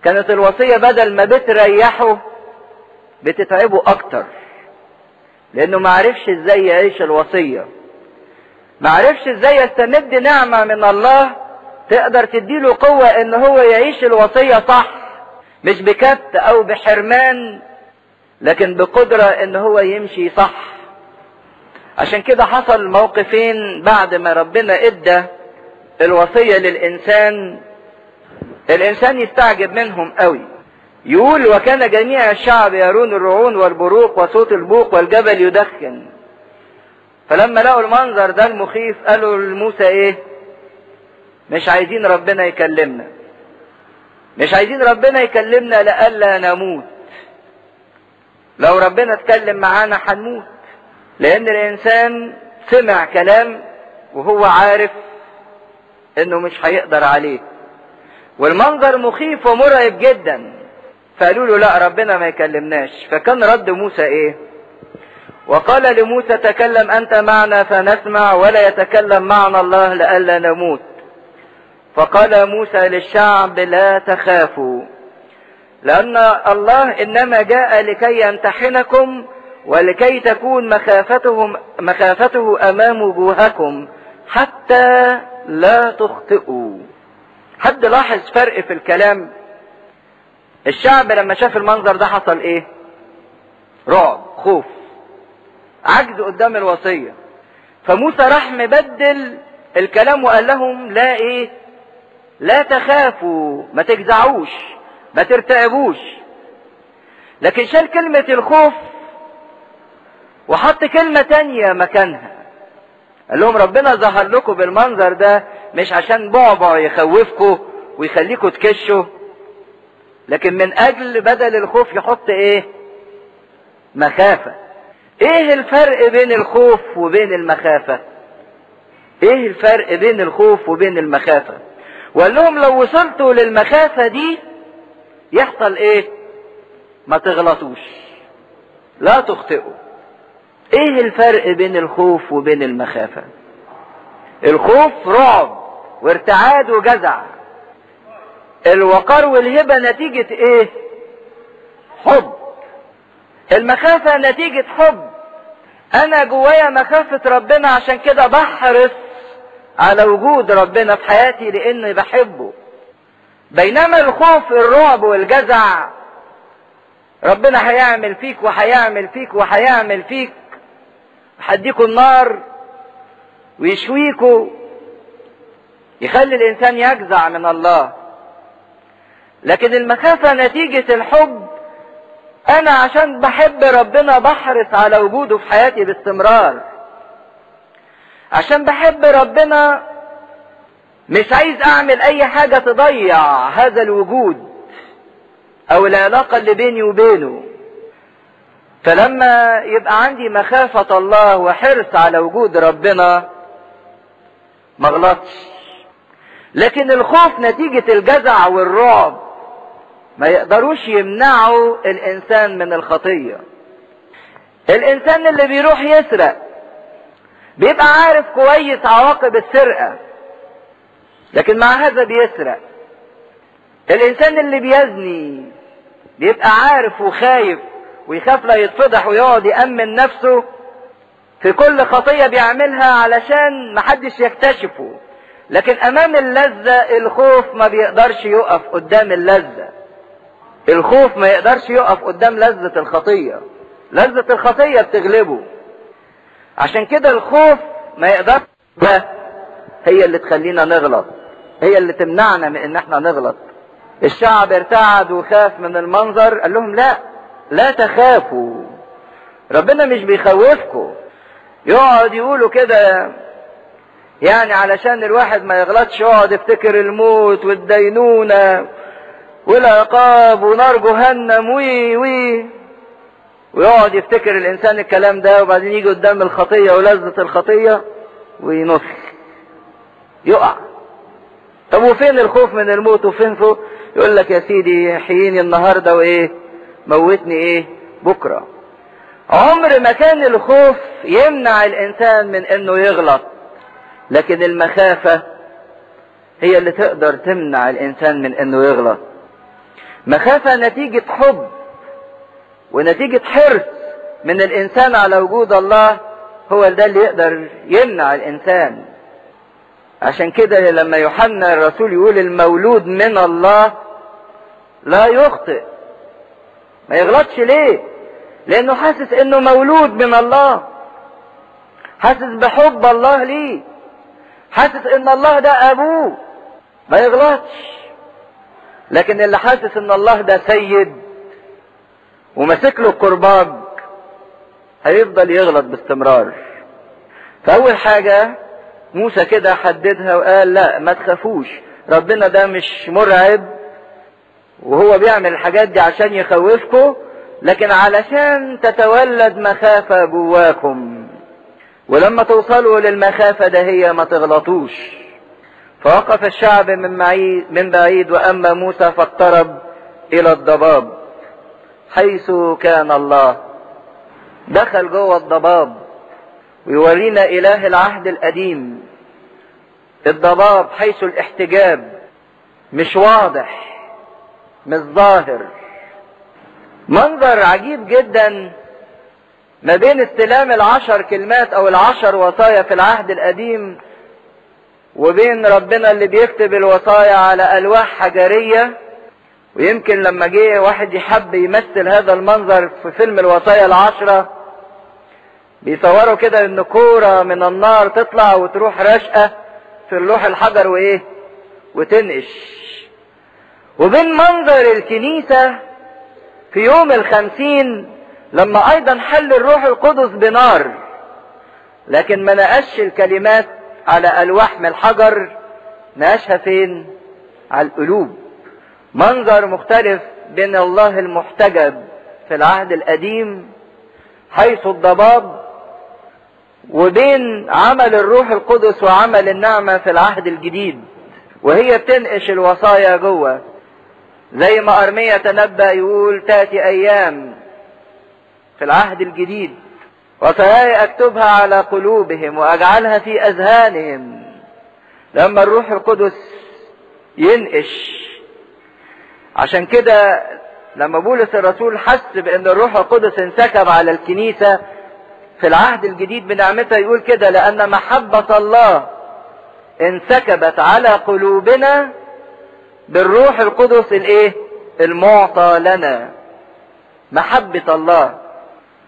[SPEAKER 1] كانت الوصية بدل ما بتريحه بتتعبه أكتر. لأنه معرفش إزاي يعيش الوصية. معرفش إزاي يستمد نعمة من الله تقدر تديله قوة إن هو يعيش الوصية صح. مش بكبت أو بحرمان لكن بقدرة إن هو يمشي صح. عشان كده حصل موقفين بعد ما ربنا إدى الوصية للإنسان الإنسان يستعجب منهم قوي. يقول وكان جميع الشعب يرون الرعون والبروق وصوت البوق والجبل يدخن فلما لقوا المنظر ده المخيف قالوا لموسى إيه؟ مش عايزين ربنا يكلمنا مش عايزين ربنا يكلمنا لألا نموت. لو ربنا اتكلم معانا هنموت لأن الإنسان سمع كلام وهو عارف انه مش هيقدر عليه. والمنظر مخيف ومرعب جدا. فقالوا له لا ربنا ما يكلمناش. فكان رد موسى إيه؟ وقال لموسى تكلم أنت معنا فنسمع ولا يتكلم معنا الله لئلا نموت. فقال موسى للشعب لا تخافوا لأن الله إنما جاء لكي يمتحنكم ولكي تكون مخافتهم مخافته أمام وجوهكم حتى لا تخطئوا. حد لاحظ فرق في الكلام؟ الشعب لما شاف المنظر ده حصل إيه؟ رعب خوف عجز قدام الوصية. فموسى راح مبدل الكلام وقال لهم لا إيه؟ لا تخافوا ما تجزعوش ما ترتعبوش. لكن شال كلمة الخوف وحط كلمة تانية مكانها. قال لهم ربنا ظهر لكم بالمنظر ده مش عشان بعبع يخوفكم ويخليكم تكشوا لكن من أجل بدل الخوف يحط إيه؟ مخافة. إيه الفرق بين الخوف وبين المخافة؟ إيه الفرق بين الخوف وبين المخافة؟ وقال لهم لو وصلتوا للمخافة دي يحصل إيه؟ ما تغلطوش. لا تخطئوا. إيه الفرق بين الخوف وبين المخافة؟ الخوف رعب وارتعاد وجزع. الوقار والهبة نتيجة إيه؟ حب. المخافة نتيجة حب. أنا جوايا مخافة ربنا عشان كده بحرص على وجود ربنا في حياتي لأني بحبه. بينما الخوف الرعب والجزع ربنا هيعمل فيك وهيعمل فيك وهيعمل فيك. هديكوا النار ويشويكوا. يخلي الإنسان يجزع من الله. لكن المخافة نتيجة الحب أنا عشان بحب ربنا بحرص على وجوده في حياتي باستمرار. عشان بحب ربنا مش عايز أعمل أي حاجة تضيع هذا الوجود أو العلاقة اللي بيني وبينه. فلما يبقى عندي مخافة الله وحرص على وجود ربنا ما غلطش. لكن الخوف نتيجة الجزع والرعب ما يقدروش يمنعوا الإنسان من الخطية. الإنسان اللي بيروح يسرق بيبقى عارف كويس عواقب السرقة لكن مع هذا بيسرق. الإنسان اللي بيزني بيبقى عارف وخايف ويخاف لا يتفضح ويقعد يأمن نفسه في كل خطية بيعملها علشان محدش يكتشفه. لكن أمام اللذة الخوف ما بيقدرش يقف قدام اللذة. الخوف ما يقدرش يقف قدام لذة الخطية. لذة الخطية بتغلبه. عشان كده الخوف ما يقدرش هي اللي تخلينا نغلط. هي اللي تمنعنا من إن إحنا نغلط. الشعب ارتعد وخاف من المنظر. قال لهم لا لا تخافوا. ربنا مش بيخوفكم يقعد يقولوا كده يعني علشان الواحد ما يغلطش يقعد يفتكر الموت والدينونة والعقاب ونار جهنم وي وي. ويقعد يفتكر الإنسان الكلام ده وبعدين يجي قدام الخطية ولذة الخطية وينص. يقع. طب وفين الخوف من الموت وفين فوق؟ يقول لك يا سيدي حييني النهاردة وإيه؟ موتني إيه؟ بكرة. عمر ما كان الخوف يمنع الإنسان من إنه يغلط لكن المخافة هي اللي تقدر تمنع الإنسان من إنه يغلط. مخافة نتيجة حب ونتيجة حرص من الإنسان على وجود الله هو ده اللي يقدر يمنع الإنسان. عشان كده لما يوحنا الرسول يقول المولود من الله لا يخطئ. ما يغلطش ليه؟ لأنه حاسس إنه مولود من الله. حاسس بحب الله ليه؟ حاسس إن الله ده أبوه. ما يغلطش. لكن اللي حاسس إن الله ده سيد وماسك له الكرباج هيفضل يغلط باستمرار. فأول حاجة موسى كده حددها وقال لا ما تخافوش. ربنا ده مش مرعب. وهو بيعمل الحاجات دي عشان يخوفكم لكن علشان تتولد مخافة جواكم. ولما توصلوا للمخافة ده هي ما تغلطوش. فوقف الشعب من بعيد, من بعيد وأما موسى فاقترب إلى الضباب حيث كان الله. دخل جوه الضباب ويورينا إله العهد القديم. الضباب حيث الاحتجاب مش واضح. مش ظاهر منظر عجيب جدا ما بين استلام العشر كلمات أو العشر وصايا في العهد القديم وبين ربنا اللي بيكتب الوصايا على ألواح حجرية. ويمكن لما جه واحد يحب يمثل هذا المنظر في فيلم الوصايا العشرة بيصوروا كده إن كورة من النار تطلع وتروح رشقة في اللوح الحجر وإيه؟ وتنقش. وبين منظر الكنيسة في يوم الخمسين لما أيضا حل الروح القدس بنار لكن ما نقش الكلمات على الواح من الحجر نقشها فين؟ على القلوب. منظر مختلف بين الله المحتجب في العهد القديم حيث الضباب وبين عمل الروح القدس وعمل النعمة في العهد الجديد وهي بتنقش الوصايا جوه. زي ما أرمية تنبأ يقول تأتي أيام في العهد الجديد وصاياي أكتبها على قلوبهم وأجعلها في أذهانهم. لما الروح القدس ينقش عشان كده لما بولس الرسول حس بأن الروح القدس انسكب على الكنيسة في العهد الجديد بنعمتها يقول كده لأن محبة الله انسكبت على قلوبنا بالروح القدس الايه؟ المعطى لنا. محبة الله.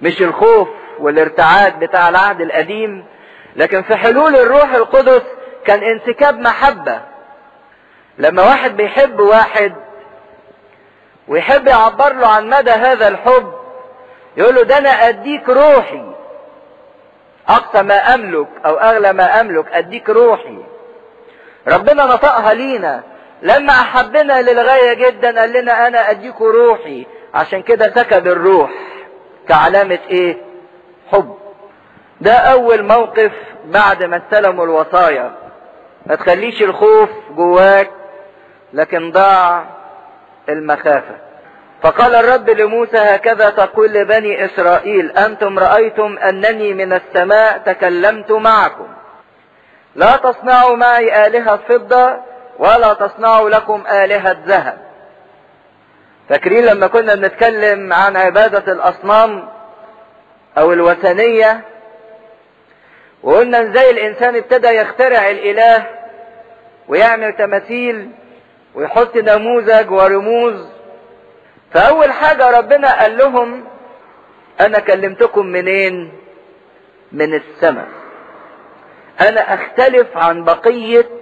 [SPEAKER 1] مش الخوف والارتعاد بتاع العهد القديم. لكن في حلول الروح القدس كان انسكاب محبة. لما واحد بيحب واحد ويحب يعبر له عن مدى هذا الحب يقول له ده أنا أديك روحي. أقصى ما أملك أو أغلى ما أملك أديك روحي. ربنا نطقها لينا. لما احبنا للغاية جدا قال لنا أنا اديكوا روحي. عشان كده سكب الروح. كعلامة إيه؟ حب. ده أول موقف بعد ما استلموا الوصايا. ما تخليش الخوف جواك لكن ضاع المخافة. فقال الرب لموسى هكذا تقول لبني إسرائيل أنتم رأيتم أنني من السماء تكلمت معكم. لا تصنعوا معي آلهة فضة ولا تصنعوا لكم آلهة ذهب. فاكرين لما كنا بنتكلم عن عبادة الأصنام أو الوثنية؟ وقلنا إزاي الإنسان ابتدى يخترع الإله ويعمل تماثيل ويحط نموذج ورموز. فأول حاجة ربنا قال لهم أنا كلمتكم منين؟ من السماء. أنا أختلف عن بقية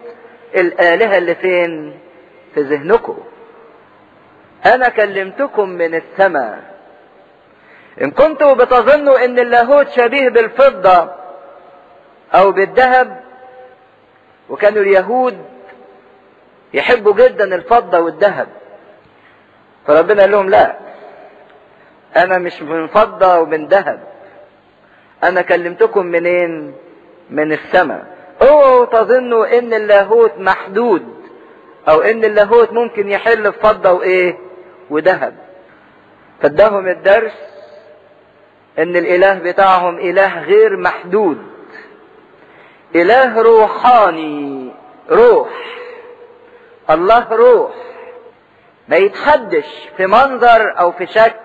[SPEAKER 1] الآلهة اللي فين؟ في ذهنكم. أنا كلمتكم من السماء. إن كنتوا بتظنوا إن اللاهوت شبيه بالفضة أو بالذهب وكانوا اليهود يحبوا جدا الفضة والذهب فربنا قال لهم لا أنا مش من فضة ومن ذهب أنا كلمتكم منين؟ من السماء. اوعوا تظنوا إن اللاهوت محدود أو إن اللاهوت ممكن يحل في فضة وايه وذهب. فاداهم الدرس إن الإله بتاعهم إله غير محدود. إله روحاني روح. الله روح. ما يتحدش في منظر أو في شكل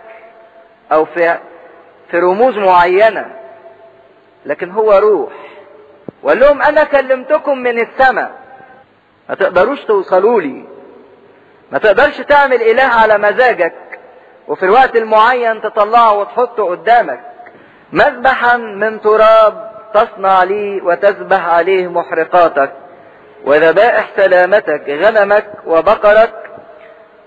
[SPEAKER 1] أو في في رموز معينة لكن هو روح. وقال لهم أنا كلمتكم من السماء. ما تقدروش توصلوا لي. ما تقدرش تعمل إله على مزاجك. وفي الوقت المعين تطلعه وتحطه قدامك. مذبحا من تراب تصنع لي وتذبح عليه محرقاتك. وذبائح سلامتك غنمك وبقرك.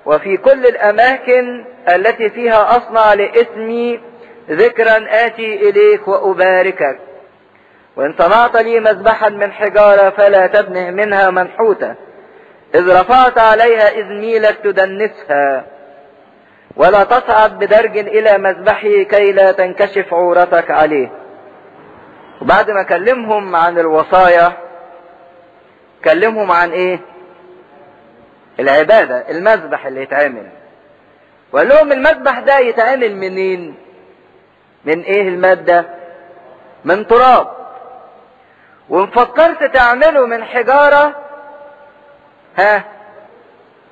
[SPEAKER 1] وفي كل الأماكن التي فيها أصنع لاسمي ذكرا آتي إليك وأباركك. وإن صنعت لي مذبحا من حجارة فلا تبنه منها منحوتة. إذ رفعت عليها إزميلك تدنسها. ولا تصعد بدرج إلى مذبحي كي لا تنكشف عورتك عليه. وبعد ما كلمهم عن الوصايا كلمهم عن إيه؟ العبادة المذبح اللي يتعمل. وقال لهم المذبح ده يتعمل منين؟ من إيه المادة؟ من تراب. وإن فكرت تعمله من حجارة ها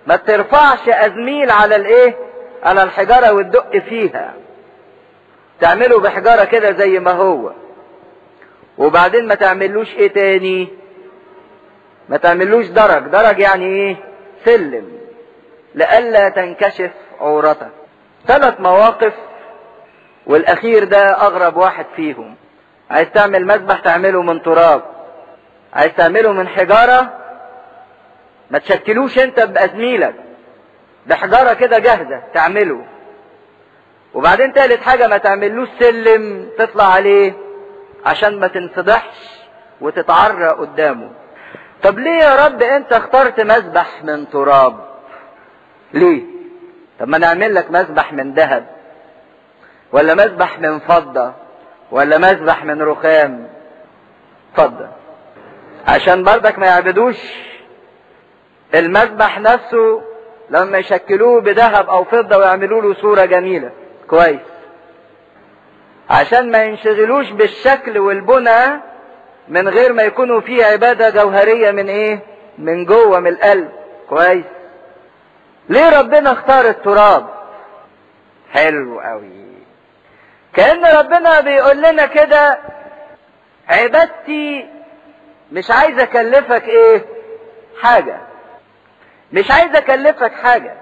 [SPEAKER 1] ما ترفعش أزميل على الإيه؟ على الحجارة وتدق فيها. تعمله بحجارة كده زي ما هو. وبعدين ما تعملوش إيه تاني؟ ما تعملوش درج. درج يعني إيه؟ سلم. لئلا تنكشف عورتك. ثلاث مواقف والأخير ده أغرب واحد فيهم. عايز تعمل مذبح تعمله من تراب. عايز تعمله من حجارة ما تشكلوش انت بأزميلك. بحجارة كده جاهزة تعمله. وبعدين تالت حاجة ما تعملوش سلم تطلع عليه عشان ما تنفضحش وتتعرى قدامه. طب ليه يا رب انت اخترت مذبح من تراب؟ ليه؟ طب ما نعمل لك مذبح من ذهب ولا مذبح من فضة. ولا مذبح من رخام. اتفضل. عشان برضك ما يعبدوش المذبح نفسه لما يشكلوه بذهب أو فضة ويعملوا له صورة جميلة. كويس. عشان ما ينشغلوش بالشكل والبنى من غير ما يكونوا فيه عبادة جوهرية من إيه؟ من جوه من القلب. كويس. ليه ربنا اختار التراب؟ حلو قوي كأن ربنا بيقول لنا كده عبادتي مش عايز أكلفك إيه؟ حاجة. مش عايز أكلفك حاجة.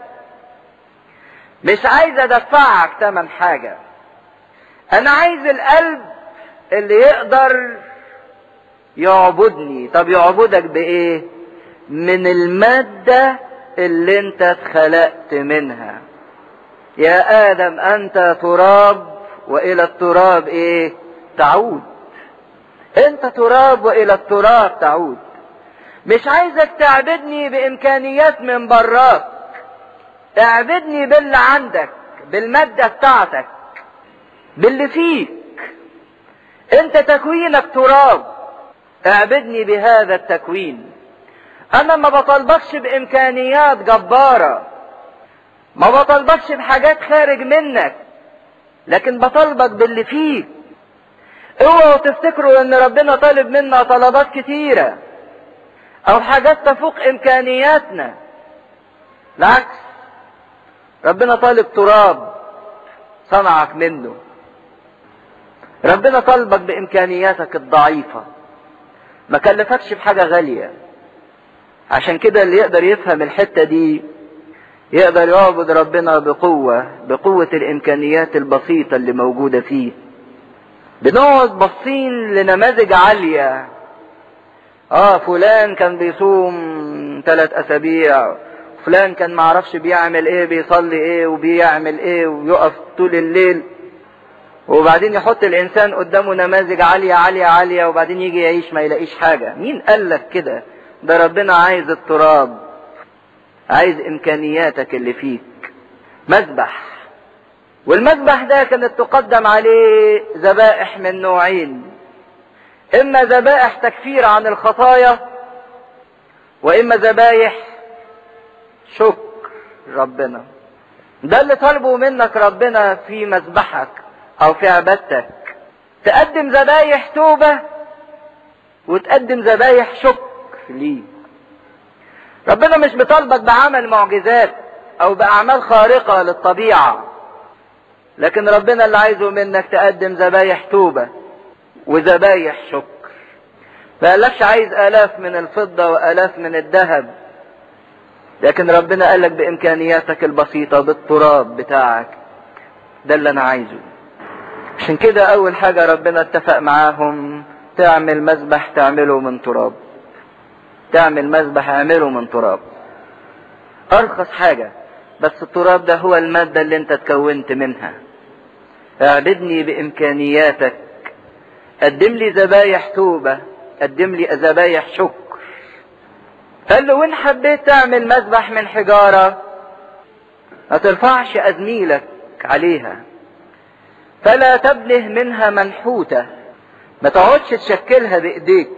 [SPEAKER 1] مش عايز أدفعك تمن حاجة. أنا عايز القلب اللي يقدر يعبدني. طب يعبدك بإيه؟ من المادة اللي أنت اتخلقت منها. يا آدم أنت تراب وإلى التراب إيه؟ تعود. أنت تراب وإلى التراب تعود. مش عايزك تعبدني بإمكانيات من براك. اعبدني باللي عندك بالمادة بتاعتك باللي فيك. أنت تكوينك تراب. اعبدني بهذا التكوين. أنا ما بطلبكش بإمكانيات جبارة. ما بطلبكش بحاجات خارج منك. لكن بطلبك باللي فيك اوعوا تفتكروا ان ربنا طالب منا طلبات كتيرة أو حاجات تفوق امكانياتنا. العكس ربنا طالب تراب صنعك منه. ربنا طالبك بامكانياتك الضعيفة. ما كلفكش بحاجة غالية. عشان كده اللي يقدر يفهم الحتة دي يقدر يعبد ربنا بقوة بقوة الإمكانيات البسيطة اللي موجودة فيه. بنقعد باصين لنماذج عالية. آه فلان كان بيصوم ثلاث أسابيع فلان كان معرفش بيعمل إيه بيصلي إيه وبيعمل إيه ويقف طول الليل. وبعدين يحط الإنسان قدامه نماذج عالية عالية عالية وبعدين يجي يعيش ما يلاقيش حاجة. مين قال لك كده؟ ده ربنا عايز التراب. عايز إمكانياتك اللي فيك. مذبح. والمذبح ده كانت تقدم عليه ذبائح من نوعين. إما ذبائح تكفير عن الخطايا وإما ذبايح شكر ربنا. ده اللي طالبه منك ربنا في مذبحك أو في عبادتك. تقدم ذبايح توبة وتقدم ذبايح شكر ليه ربنا مش بيطالبك بعمل معجزات أو بأعمال خارقة للطبيعة. لكن ربنا اللي عايزه منك تقدم ذبايح توبة وذبايح شكر. ما قالكش عايز آلاف من الفضة وآلاف من الذهب. لكن ربنا قالك بإمكانياتك البسيطة بالتراب بتاعك. ده اللي أنا عايزه. عشان كده أول حاجة ربنا اتفق معاهم تعمل مذبح تعمله من تراب. تعمل مذبح اعمله من تراب. أرخص حاجة بس التراب ده هو المادة اللي انت اتكونت منها. أعبدني بإمكانياتك. قدم لي ذبايح توبة قدم لي ذبايح شكر. قال له وإن حبيت تعمل مذبح من حجارة ما ترفعش أزميلك عليها. فلا تبله منها منحوتة. ما تقعدش تشكلها بإيديك.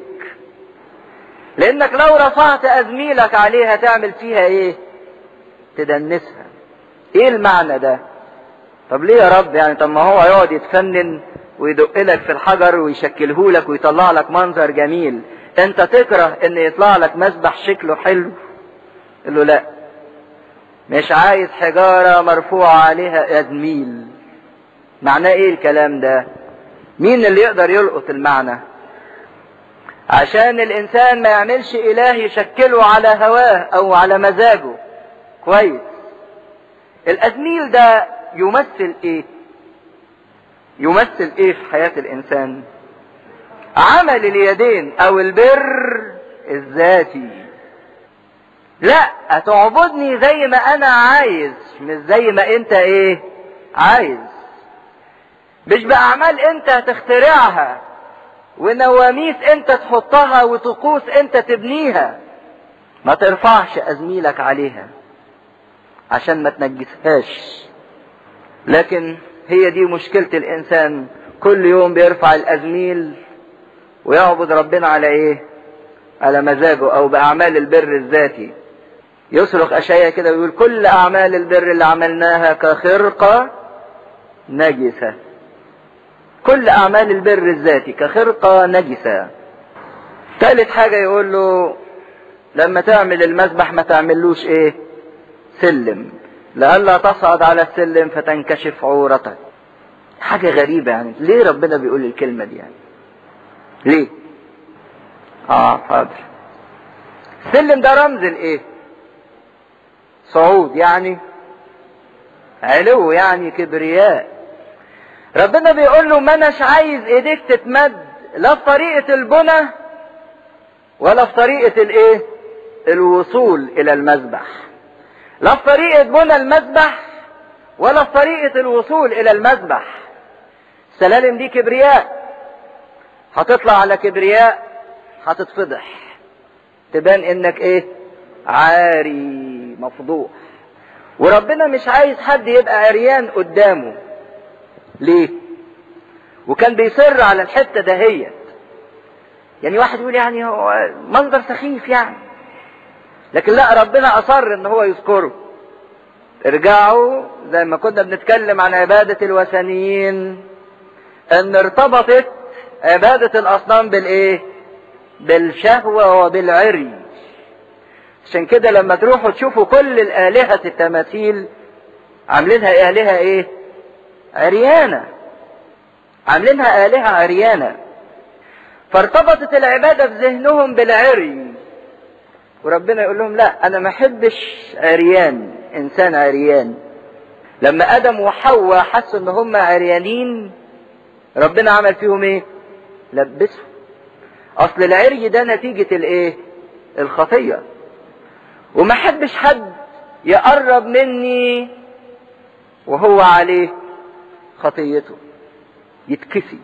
[SPEAKER 1] لأنك لو رفعت أزميلك عليها تعمل فيها إيه؟ تدنسها. إيه المعنى ده؟ طب ليه يا رب؟ يعني طب ما هو يقعد يتفنن ويدق لك في الحجر ويشكله لك ويطلع لك منظر جميل. أنت تكره إن يطلع لك مسبح شكله حلو؟ قال له لا. مش عايز حجارة مرفوعة عليها أزميل. معناه إيه الكلام ده؟ مين اللي يقدر يلقط المعنى؟ عشان الإنسان ما يعملش إله يشكله على هواه أو على مزاجه. كويس. الأزميل ده يمثل إيه؟ يمثل إيه في حياة الإنسان؟ عمل اليدين أو البر الذاتي. لا هتعبدني زي ما أنا عايز مش زي ما أنت إيه؟ عايز. مش بأعمال أنت هتخترعها. ونواميس انت تحطها وطقوس انت تبنيها. ما ترفعش أزميلك عليها عشان ما تنجسهاش. لكن هي دي مشكلة الإنسان. كل يوم بيرفع الأزميل ويعبد ربنا على إيه؟ على مزاجه أو بأعمال البر الذاتي. يصرخ اشياء كده ويقول كل أعمال البر اللي عملناها كخرقة نجسة. كل أعمال البر الذاتي كخرقة نجسة. ثالث حاجة يقول له لما تعمل المذبح ما تعملوش إيه؟ سلم. لئلا تصعد على السلم فتنكشف عورتك. حاجة غريبة يعني. ليه ربنا بيقول الكلمة دي يعني؟ ليه؟ آه حاضر. السلم ده رمز الايه صعود يعني. علو يعني كبرياء. ربنا بيقول له ما أناش عايز إيديك تتمد لا في طريقة البنى ولا في طريقة الإيه؟ الوصول إلى المذبح. لا في طريقة بنى المذبح ولا في طريقة الوصول إلى المذبح. السلالم دي كبرياء. هتطلع على كبرياء هتتفضح. تبان إنك إيه؟ عاري مفضوح. وربنا مش عايز حد يبقى عريان قدامه. ليه؟ وكان بيصر على الحتة دهيت يعني واحد يقول يعني هو منظر سخيف يعني. لكن لا ربنا أصر إن هو يذكره. ارجعوا زي ما كنا بنتكلم عن عبادة الوثنيين. إن ارتبطت عبادة الأصنام بالإيه؟ بالشهوة وبالعري. عشان كده لما تروحوا تشوفوا كل الآلهة التماثيل عاملينها آلهة إيه؟ عريانة. عاملينها آلهة عريانة. فارتبطت العبادة في ذهنهم بالعري. وربنا يقول لهم لا أنا ما أحبش عريان إنسان عريان. لما آدم وحواء حسوا إن هم عريانين ربنا عمل فيهم إيه؟ لبسهم. أصل العري ده نتيجة الإيه؟ الخطية. وما أحبش حد يقرب مني وهو عليه خطيته. يتكسي.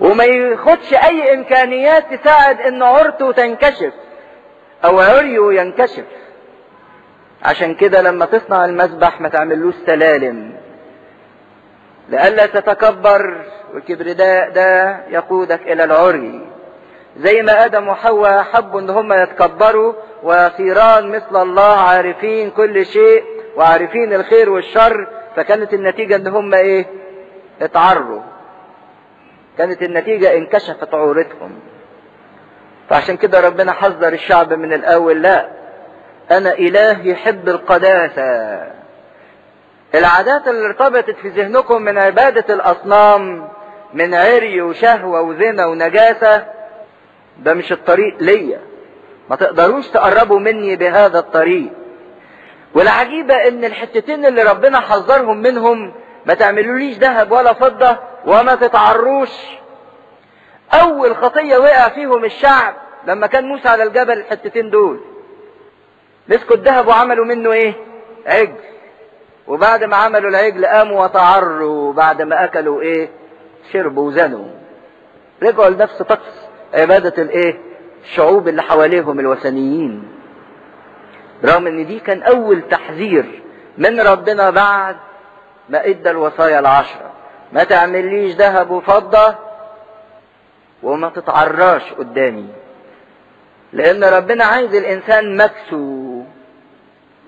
[SPEAKER 1] وما ياخدش أي إمكانيات تساعد إن عورته تنكشف أو عريه ينكشف. عشان كده لما تصنع المذبح ما تعملوش سلالم. لئلا تتكبر والكبرداء ده يقودك إلى العري. زي ما آدم وحواء حبوا إن هم يتكبروا ويصيران مثل الله عارفين كل شيء وعارفين الخير والشر فكانت النتيجة ان هم إيه؟ اتعروا. كانت النتيجة انكشفت عورتهم. فعشان كده ربنا حذر الشعب من الأول لا أنا اله يحب القداسة. العادات اللي ارتبطت في ذهنكم من عبادة الأصنام من عري وشهوة وزنا ونجاسة ده مش الطريق ليا. ما تقدروش تقربوا مني بهذا الطريق. والعجيبة إن الحتتين اللي ربنا حذرهم منهم ما تعملوليش ذهب ولا فضة وما تتعروش. أول خطية وقع فيهم الشعب لما كان موسى على الجبل الحتتين دول. مسكوا الذهب وعملوا منه إيه؟ عجل. وبعد ما عملوا العجل قاموا وتعروا بعد ما أكلوا إيه؟ شربوا وزنوا. رجعوا لنفس طقس عبادة الإيه؟ الشعوب اللي حواليهم الوثنيين. رغم إن دي كان أول تحذير من ربنا بعد ما إدى الوصايا العشرة. ما تعمليش ذهب وفضة وما تتعراش قدامي. لأن ربنا عايز الإنسان مكسو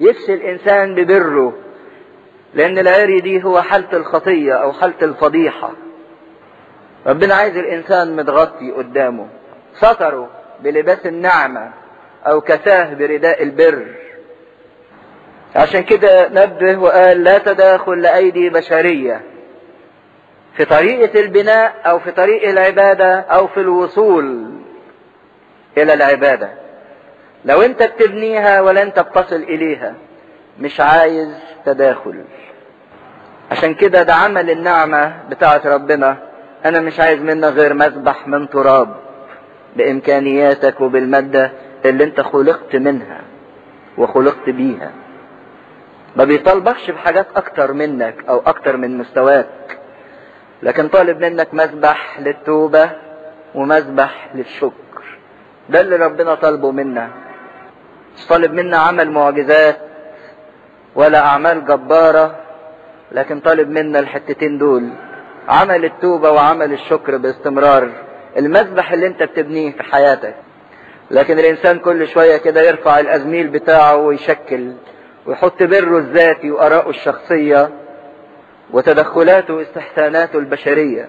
[SPEAKER 1] يكسي الإنسان ببره لأن العري دي هو حالة الخطية أو حالة الفضيحة. ربنا عايز الإنسان متغطي قدامه. ستره بلباس النعمة أو كساه برداء البر. عشان كده نبه وقال لا تداخل لأيدي بشرية. في طريقة البناء أو في طريق العبادة أو في الوصول إلى العبادة. لو أنت بتبنيها ولا أنت بتصل إليها مش عايز تداخل. عشان كده ده عمل النعمة بتاعت ربنا. أنا مش عايز منك غير مسبح من تراب بإمكانياتك وبالمادة اللي أنت خلقت منها وخلقت بيها. ما بيطالبكش بحاجات أكتر منك أو أكتر من مستواك. لكن طالب منك مسبح للتوبة ومسبح للشكر. ده اللي ربنا طالبه منا. مش طالب منا عمل معجزات ولا أعمال جبارة لكن طالب منا الحتتين دول. عمل التوبة وعمل الشكر باستمرار. المسبح اللي انت بتبنيه في حياتك. لكن الإنسان كل شوية كده يرفع الأزميل بتاعه ويشكل. ويحط بره الذاتي وآراءه الشخصية وتدخلاته واستحساناته البشرية.